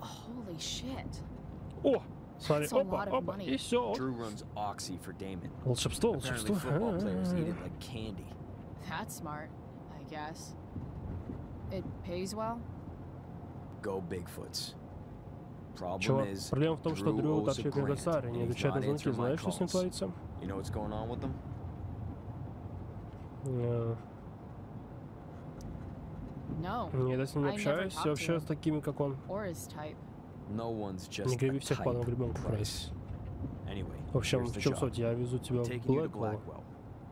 Holy shit. О! Смотри, опа, опа, и все. Drew runs Oxy for Damon. Волшебство, волшебство. That's smart, I guess. It pays well? Go Bigfoots. Problem Чувак, is, проблема в том, что Drew Дрю grant, госаре, не отвечает на звонки. Знаешь, что с ним творится? You know what's going on with them? Э, No. Нет, я с ним не I never общаюсь. to Вообще с такими, как он. Or his type. No one's just Не греби a всех по одному Price. Прайс. Anyway, В общем, в the чем job. суть? Я везу тебя в Taking you to Блэквелл, Blackwell.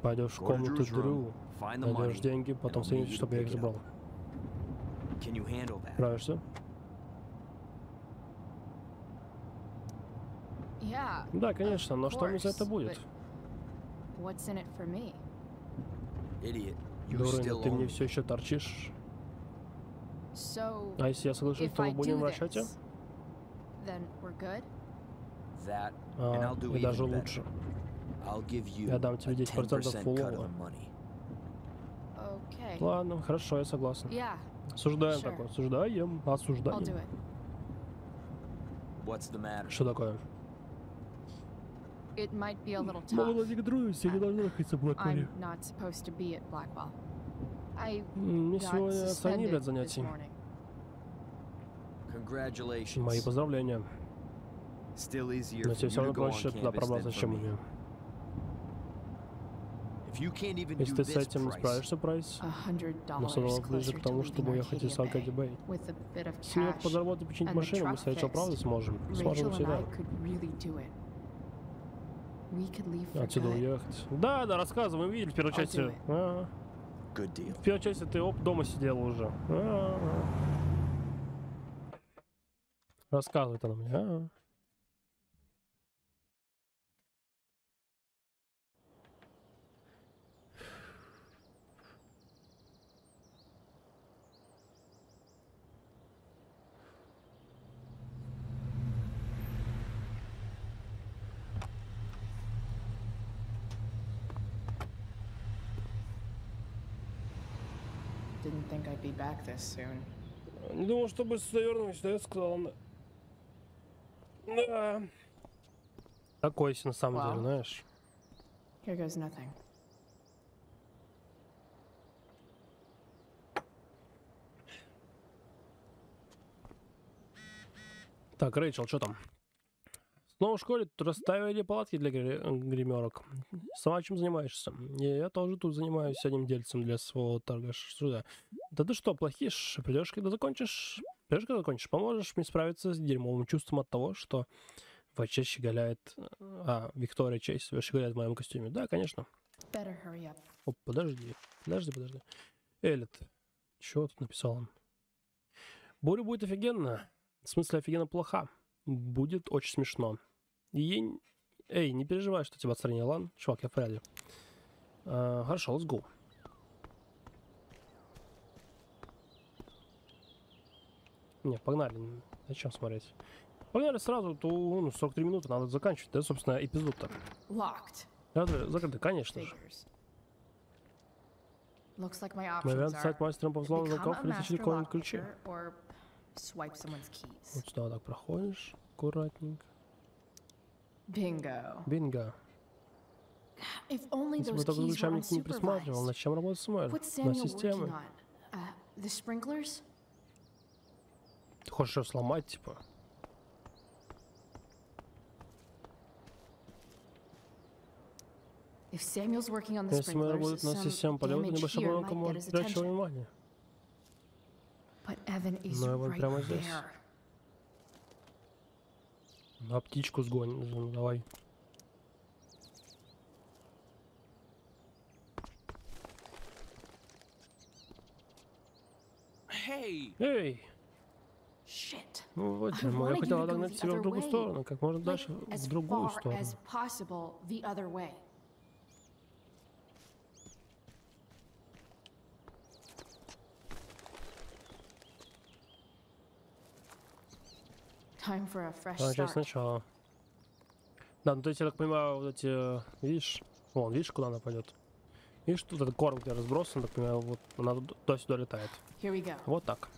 пойдешь в комнату Дрю, find the найдешь money, деньги, потом to чтобы я их забрал. Can you handle that? Справишься? Да, конечно, но что мне за это будет? still ты мне все еще торчишь. А если я соглашусь, то мы будем в расчете? А, и даже лучше. Я дам тебе a 10% 10% cut of фуллова. the money. Okay. Ладно, хорошо, я согласен. Осуждаем такое. Осуждаем, осуждаем. Что такое? Найти друзей, не должны находиться в Блэквилле. I'm not supposed to be at Blackwell. I М, Мне got сегодня отстранили от suspended this занятий. morning. Congratulations. Мои поздравления. Still easier Но тебе все равно проще туда campus than пробраться, чем мне. If you can't even Если ты с this этим не price, справишься, Прайс, A hundred на 100 dollars долларов ближе к тому, чтобы уехать из Bay Бэй. with a bit of Если немного cash. подзаработать починить машину, мы сначала правда сможем. Сможем всегда. could really do it. We could leave for Отсюда good. уехать. Да, да, рассказывай, мы видели в первой части. А, good deal. В первой части ты оп, дома сидела уже. А, а. Рассказывай ты нам мне. а. Didn't think I'd be back this soon. Не думал, что быстро вернусь, да, я сказал. она. Да. Такой на самом деле, Вау. знаешь. Here goes nothing. Так, Рэйчел, что там? Снова в школе расставили палатки для гри- гримерок. Сама чем занимаешься? И я тоже тут занимаюсь одним дельцем для своего торга. Что да? Ты что, плохишь? Придешь, когда закончишь? Придешь, когда закончишь? Поможешь мне справиться с дерьмовым чувством от того, что Ваче щеголяет... А, Виктория Чейз щеголяет в моем костюме. Да, конечно. Оп, подожди. Подожди, подожди. Элит. Чего тут написал он? Буря будет офигенно. В смысле, офигенно плоха. Будет очень смешно. И н- Эй, не переживай, что тебя отстранил, ладно? Чувак, я в порядке. А, хорошо, let's go. Не, погнали. Зачем смотреть? Погнали сразу, то ну, 43 минуты надо заканчивать, да, собственно, эпизод-то. Закрыто, конечно же. Вариант стать мастером по взлому замков или кого-нибудь ключи. Вот сюда вот так проходишь, аккуратненько. Bingo. Бинго. Only Если бы только никто не присматривал, над чем работает Самуэль? На системы. Ты хочешь ее сломать, типа? Если sprinklers, работает над полета, damage небольшая get может привлечь его внимание. Но Эван прямо здесь. На птичку сгонь, ну, давай. Hey! Эй, Shit. ну вот, дерьмо, я wanted хотел you to go отогнать the тебя в другую сторону, как можно дальше в другую сторону. as possible the other way. Time for a fresh Давай начать сначала. Да, ну то есть, я так понимаю, вот эти, видишь, вон, видишь, куда она пойдет? Видишь, тут этот корм, где разбросан, так понимаю, вот она туда- туда-сюда летает. Here we go. Вот так.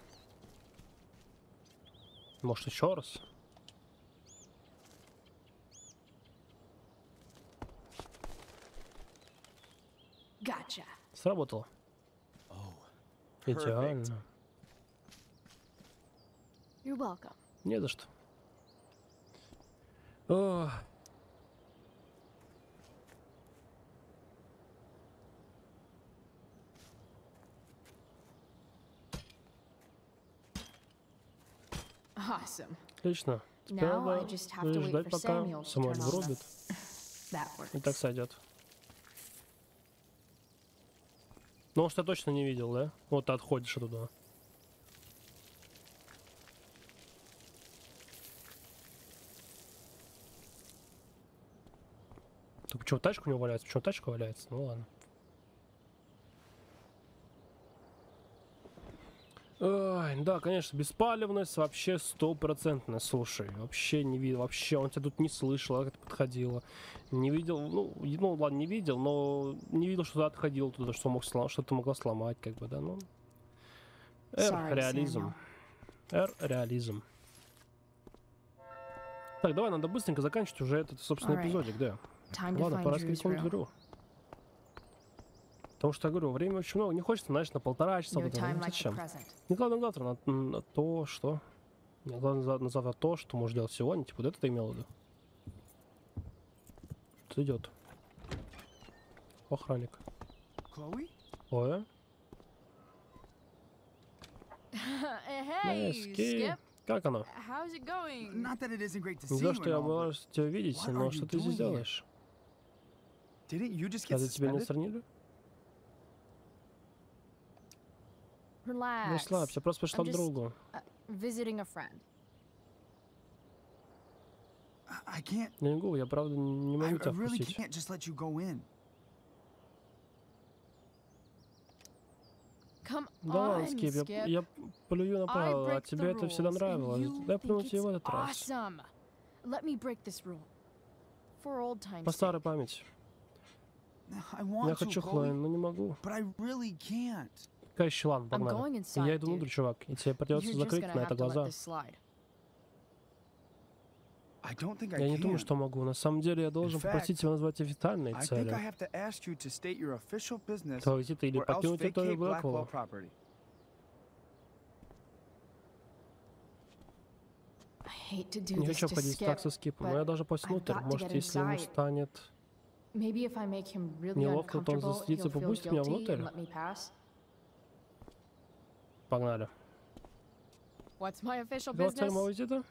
Может, еще раз? Gotcha. Сработало. Oh, Идеально. You're welcome. Не за что. Awesome. Отлично. Теперь надо ждать, пока Самуэль врубит. И так сойдет. Ну, что я точно не видел, да? Вот ты отходишь оттуда. Почему тачка у него валяется? Почему тачка валяется? Ну ладно. Ой, да, конечно, беспалевность вообще стопроцентная. Слушай, вообще не видел, вообще он тебя тут не слышал, как это подходило. Не видел, ну, ну ладно, не видел, но не видел, что ты отходил туда, что мог сломать, что ты могла сломать, как бы, да, ну. Р, реализм. Р, реализм. Так, давай, надо быстренько заканчивать уже этот, собственно, эпизодик, да. Time to Ладно, find пора room. Дрю. Потому что, я говорю, времени очень много. Не хочется, знаешь, на полтора часа. No вот это, time ну, зачем? Не главное завтра на, на то, что... Не главное за- на завтра то, что можешь делать сегодня. Типа, вот это ты имел в виду? Тут идет. Охранник. Ой, hey, Эски. Skip. Как оно? Не you что я all, but был тебя видеть, what но что ты здесь делаешь? Didn't you just get Разве тебя не отстранили? Relax. Расслабься, просто пришла I'm к другу. Visiting a friend. I- I can't. Я не могу, я правда не I, могу I тебя really can't just let you go in. Come Да on, ладно, Скип, я, я плюю на I правила, а break тебе the это всегда нравилось. you Дай плюнуть и в этот раз. Awesome. Let me break this rule. For old times. По старой памяти. Я хочу, Хлоя, но не могу. but I really can't. Короче, ладно, I'm погнали. going И inside, я иду внутрь, чувак, и тебе You're придется just закрыть gonna на have это глаза. this slide. I don't think I Я не can. думаю, что могу. На самом деле я должен fact, попросить тебя назвать официальные I think I цели. have to ask you to state your official business То есть это или покинуть территорию Блэквелла. property. I hate to do Не this хочу в так со Скипом, но but я даже пусть внутрь. to Может, если ему станет Неловко, то он uncomfortable, засидится, he'll feel попустит меня guilty внутрь. and let me pass. Погнали. What's my official Какова цель моего визита?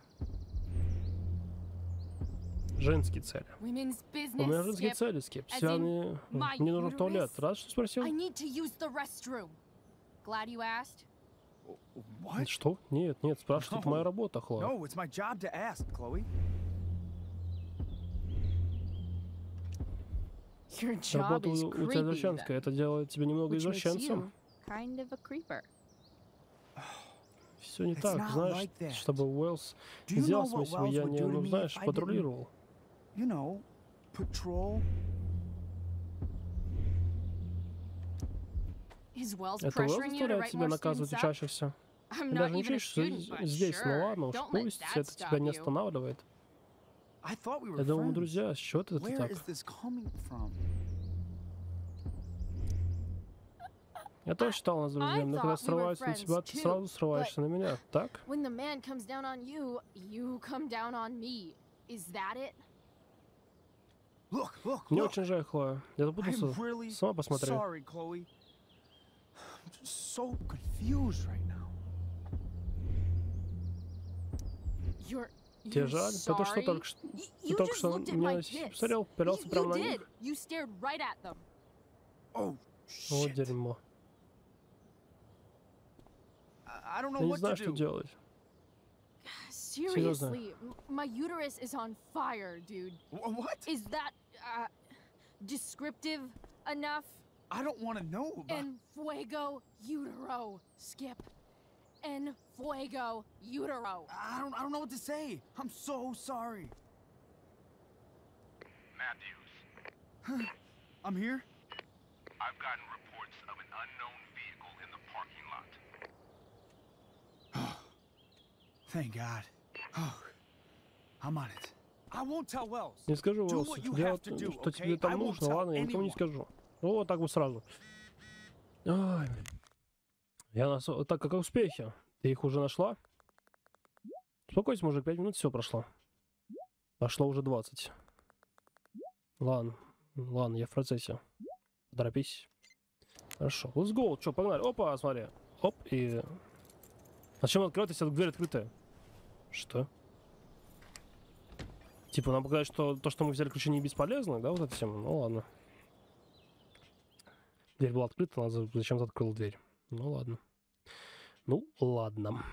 Женские цели. Women's У меня business. женские Skip. цели, Скип. Связанные... my Мне нужен в туалет. Рад, что спросил? I need to use the restroom. Glad you asked. What? Что? Нет, нет, спрашивать, это моя работа, Хлоя. No, it's my job to ask, Chloe. Your job Работа у, тебя creepy, извращенская. Это делает тебя немного извращенцем. you kind of a creeper. Все не It's так, not знаешь, like that. чтобы Уэллс Do you know сделал what свое Wells would сияние, do to ну, me знаешь, патрулировал. you know, patrol? Это Уэллс заставляет тебя наказывать учащихся. I'm Ты not даже не even a учишься здесь, ну ладно уж, пусть это тебя не останавливает. I thought we were Я думал, мы friends. друзья, с чего ты это Where так? is this coming from? Я тоже считал нас друзьями, но когда thought we were срываюсь на friends тебя, ты сразу срываешься на меня, так? When the man comes down on you, you come down on me. Is that it? Look, look, Мне очень жаль, Хлоя. Я запутался. I'm really Сама посмотри. sorry, Chloe. I'm just so confused right now. You're. Тебе жаль? Да ты что только что... Ты только что меня посмотрел, пялился прямо на них. Oh, shit. дерьмо. Я не знаю, что делать. M- my uterus is on fire, dude. Wh- What? Is that uh, descriptive enough? I don't want to know about. En fuego utero, Skip. en fuego utero. I don't I don't know what to say. I'm so sorry. Matthews, I'm here. I've gotten reports of an unknown vehicle in the parking lot. Thank God. Oh, I'm on it. I won't tell Wells. Не скажу, Do Уэллсу. what you Делай, have to do, что тебе okay? там I won't нужно, tell ладно, я никому не anyone. скажу. Ну, вот так вот сразу. Ой. Я нас... Так, как успехи? Ты их уже нашла? Успокойся, мужик, 5 минут все прошло. Прошло уже 20. Ладно, ладно, я в процессе. Торопись. Хорошо. Let's go. Че, погнали. Опа, смотри. Оп, и... Зачем открывать, если дверь открытая? Что? Типа, нам показать, что то, что мы взяли ключи, не бесполезно, да, вот это всем? Ну ладно. Дверь была открыта, она за- зачем-то открыл дверь. Ну ладно. Ну ладно.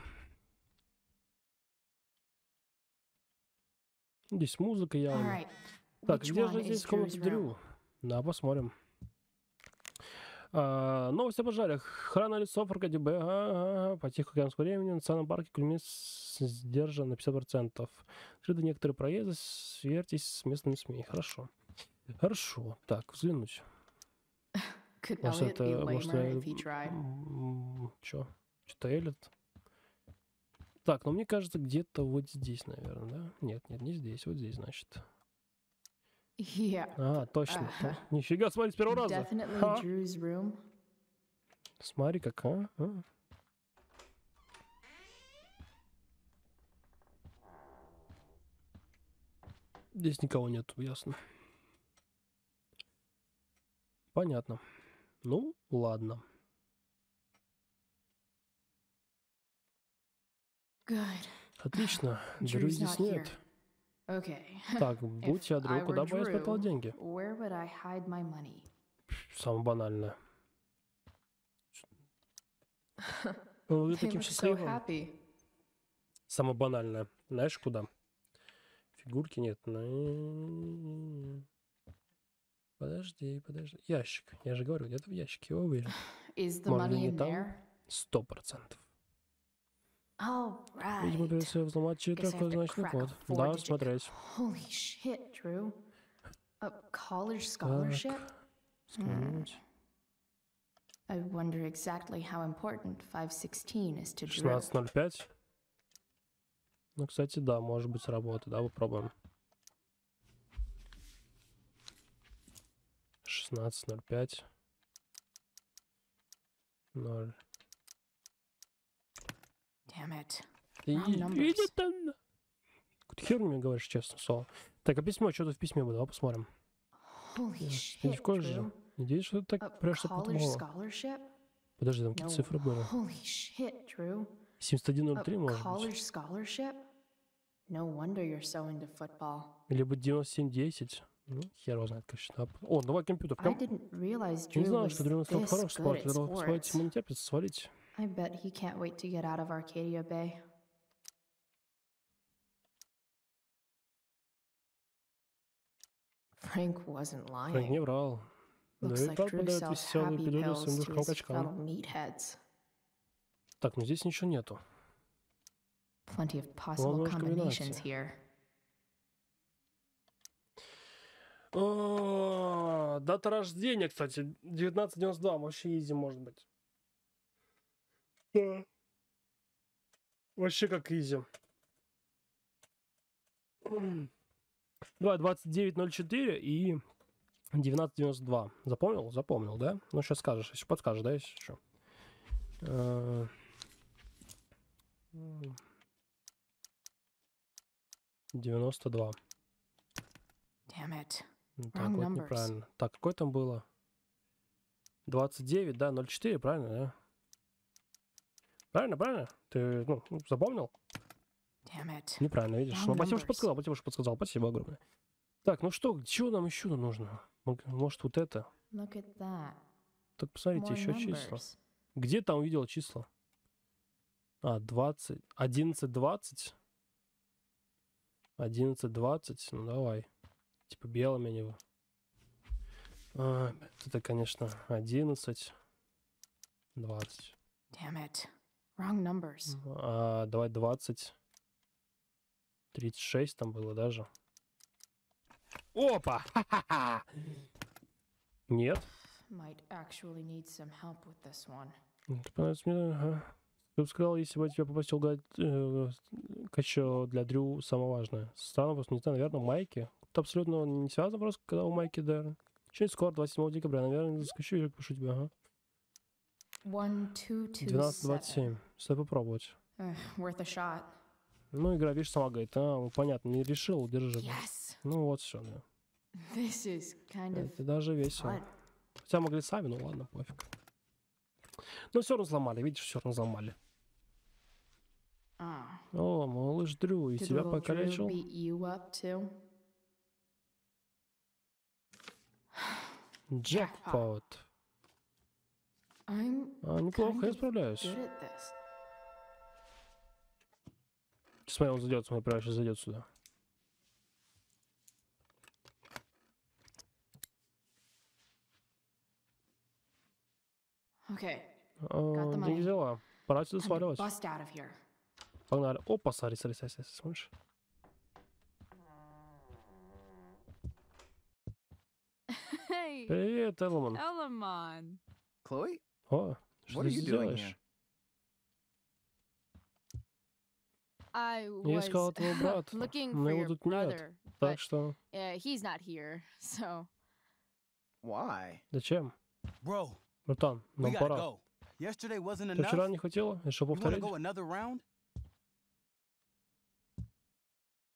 Здесь музыка явно. right. Так, где же здесь комната? Дрю? Да, посмотрим. А, новость о пожаре. Охрана лицо в Аркадии Б. Ага, ага. По тихоокеанскому времени в национальном парке кульмин сдержан на 50%. Открыты некоторые проезды. Сверьтесь с местными СМИ. Хорошо. Хорошо. Так, взглянуть. Может, это... Может, tried? Чё? Что-то Эллиот? Так, ну мне кажется, где-то вот здесь, наверное, да? Нет, нет, не здесь. Вот здесь, значит. Yeah. А, точно. Ага. Нифига, смотри, с первого раза. Ха. Смотри, как, а? а. Здесь никого нету, ясно. Понятно. Ну, ладно. Отлично. Дрю здесь нет. Так, будь я Дрю, куда бы я спрятал деньги? Самое банальное. Он выглядит They таким счастливым. Самое банальное. Знаешь, куда? Фигурки нет. Подожди, подожди. Ящик. Я же говорю, где-то в ящике, я уверен. Is the Может, money не in там? Сто процентов. Видимо, придется взломать crack a код. Да, смотреть. Holy shit, Drew. A college scholarship? Сканировать. I wonder exactly how important 516 is to Drew. 16.05. Ну, кстати, да, может быть, сработает. Да, попробуем. 16.05. 0. Damn it. И Wrong numbers. видит она. Какую-то херню мне говоришь, честно, слово. Так, а письмо, что-то в письме было, давай посмотрим. Ты shit, в курсе же? Надеюсь, что ты так прячешься по college тому. scholarship? Подожди, там какие No. цифры были? Holy shit, Drew. 7103, A может быть? Либо 9710. Ну, хер его знает, конечно. О, давай компьютер. Ком- Не знал, что Дрю настолько хорош Дрю Свалить sports. ему не терпится, свалить. I bet he can't wait to get out of Arcadia Bay. Frank wasn't Фрэнк не lying. врал. Дрю и правда дает пилюли pills своим to дружкам his fellow качкам. meatheads. Так, ну здесь ничего нету. Plenty of possible combinations here. О, Дата рождения, кстати, 1992. Вообще изи может быть. Да. Вообще как изи. Давай, 29.04 и 19.92. Запомнил? Запомнил, да? Ну, сейчас скажешь, еще подскажешь, да, если что. Э, м. 92. Damn it. Ну, Так, Wrong вот numbers. неправильно. Так, какой там было? 29, да, 04, правильно, да? Правильно, правильно? Ты, ну, запомнил? Damn it. Неправильно, видишь? Wrong Ну, спасибо, что подсказал, спасибо, что подсказал. Спасибо огромное. Так, ну что, чего нам еще нужно? Может, вот это? Look at that. Так, посмотрите, More еще числа. numbers. Где там увидел числа? А, 20. 11, 20. 11, 20. Ну, давай. Типа белыми они. А, это, конечно, 11, 20. Damn it. Wrong numbers. А, давай 20. 36 там было даже. Опа! Ха-ха-ха! Нет. Might actually need some help with this one. М, ты понравилось мне, ага. Ты бы сказал, если бы я тебя попросил гать э, качо для Дрю самое важное. Странно, просто не знаю, наверное, майки. Это абсолютно не связано просто, когда у майки, да. Очень скоро, 27 декабря, наверное, заскочу и пишу тебе, ага. One, two, two, 12.27. Стоит попробовать. Worth a shot. Ну, игра, видишь, сама говорит, а, ну, понятно, не решил, держи. Yes. Ну, вот все, да. This is kind of Это даже весело. fun. Хотя могли сами, ну ладно, пофиг. Но все равно взломали, видишь, все равно взломали. Ah. О, малыш Дрю, и Did тебя покалечил? beat you up too? Джекпот. А, неплохо, я справляюсь. Смотри, он зайдет, смотри, прямо сейчас зайдет сюда. Okay, А, the деньги взяла. Пора отсюда сваливать. Погнали. Опа, смотри, смотри, смотри, смотри, смотришь? Hey, Привет, Элман. Elamon. Chloe? О, что What ты are you здесь doing делаешь? here? I Я was искал твоего брата, looking но for его your тут нет. brother, Так что, uh, he's not here, so Why? зачем? Bro, Братан, we нам gotta пора. go. Yesterday wasn't Ты enough. вчера не хотела? И что, You wanna повторить? go another round?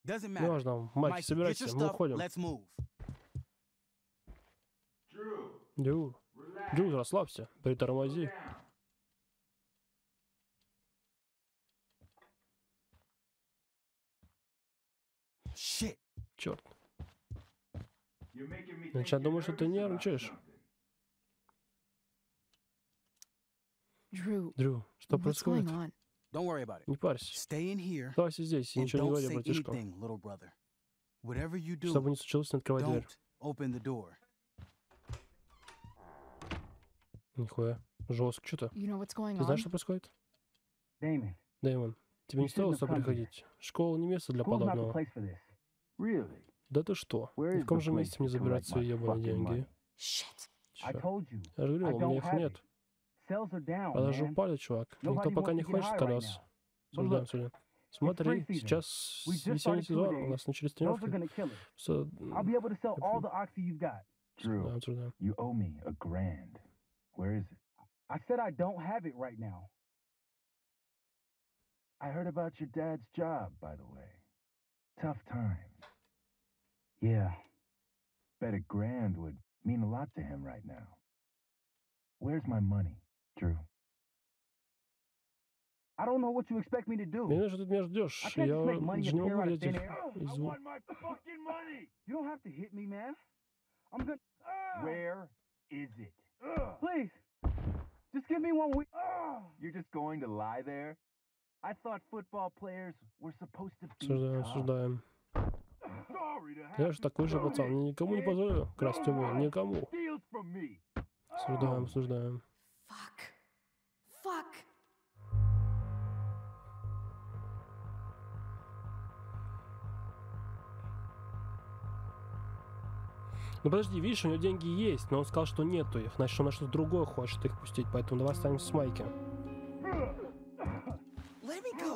Doesn't matter. Неважно, get собирайся, your мы уходим. Дю, Дю, расслабься, притормози. Черт. Значит, я думаю, что ты нервничаешь. Drew, Дрю, что происходит? going on? Don't worry about it. Не парься. Оставайся здесь и ничего не говори, братишка. anything, little brother. Whatever you do, Что бы ни случилось, не открывай дверь. don't open the door. Нихуя. Жестко что-то. You know what's going Ты знаешь, on? что происходит? Damon, Дэймон, тебе не стоило сюда приходить. Школа не место для подобного. Really? Да ты что? Where Ни is в каком же месте мне забирать свои ебаные деньги? Я же говорил, у меня их нет. Продажи упали, чувак. Никто пока не хочет look, осуждаем. it's Смотри, сейчас весенний сезон, у нас начались тренировки. обсуждаем, обсуждаем. You owe me a grand. Where is it? I said I don't have it right now. I heard about your dad's job, by the way. Tough times. Yeah. Bet a grand would mean a lot to him right now. Where's my money, Drew? I don't know what you expect me to do. Меня же тут меня ждешь. I can't Я just make money же не appear могу out of взять thin их air. из I звука. want my fucking money. You don't have to hit me, man. I'm gonna. Where is it? Please, just give me one week. You're just going to lie there? I thought football players were supposed to be to have Я же такой же пацан. Никому не позволю красть у меня. Никому. Осуждаем, осуждаем. Fuck. Fuck. Ну подожди, видишь, у него деньги есть, но он сказал, что нету их. Значит, он на что-то другое хочет их пустить, поэтому давай останемся с Майки.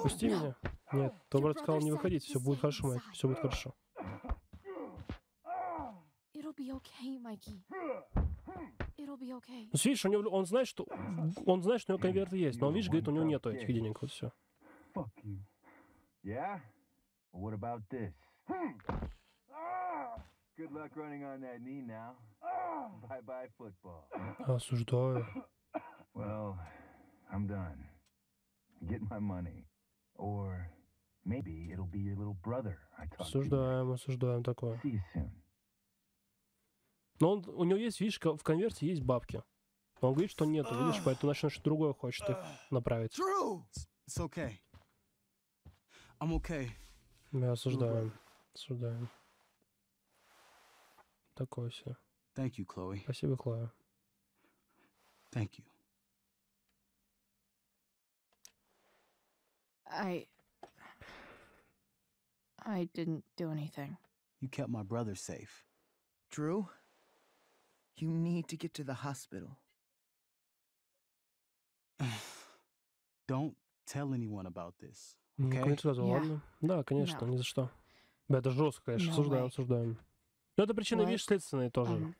Пусти меня. Нет, твой брат сказал не выходить, все будет хорошо, Майк, все будет хорошо. Ну, видишь, у него, он знает, что он знает, что у него конверты есть, но он, видишь, говорит, у него нету этих денег, вот все. Yeah? What about this? Good luck running on that knee now. Bye bye, football. Осуждаю. Well, I'm done. Get my money. Or maybe it'll be your little brother I. Осуждаем, осуждаем такое. See you soon. Но он, у него есть, видишь, в конверте есть бабки. Но он говорит, что нету, видишь, поэтому значит, что-то другое хочет их направить. It's okay. I'm okay. Мы осуждаем, осуждаем. Такое все. Thank you, Chloe. Спасибо, Клая. Thank you. I. I didn't do anything. You kept my brother safe. Drew, you need to get to the hospital. Don't tell anyone about this. Ну, Okay. конечно, сразу, Yeah. ладно. Да, конечно, No. ни за что. Да, это жестко, конечно, No осуждаем, way. осуждаем. Но это причина, What? видишь, следственные тоже. Um,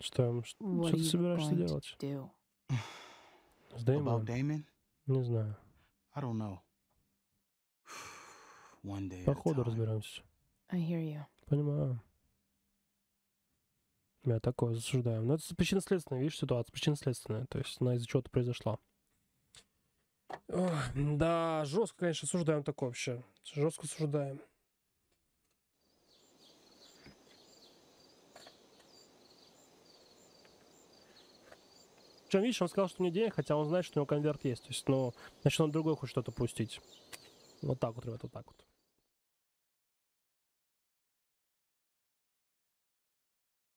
Что, что are ты собираешься делать? С Дэймоном? Не знаю. I don't know. One day. По ходу time. разберемся. I hear you. Понимаю. Я такое засуждаем. Но это причинно-следственная, видишь, ситуация, причинно-следственная. То есть она из-за чего-то произошла. Ой, да, жестко, конечно, осуждаем такое вообще. Жестко осуждаем. Причем, видишь, он сказал, что у него денег, хотя он знает, что у него конверт есть. То есть, ну, значит, он другой хочет что-то пустить. Вот так вот, ребят, вот так вот.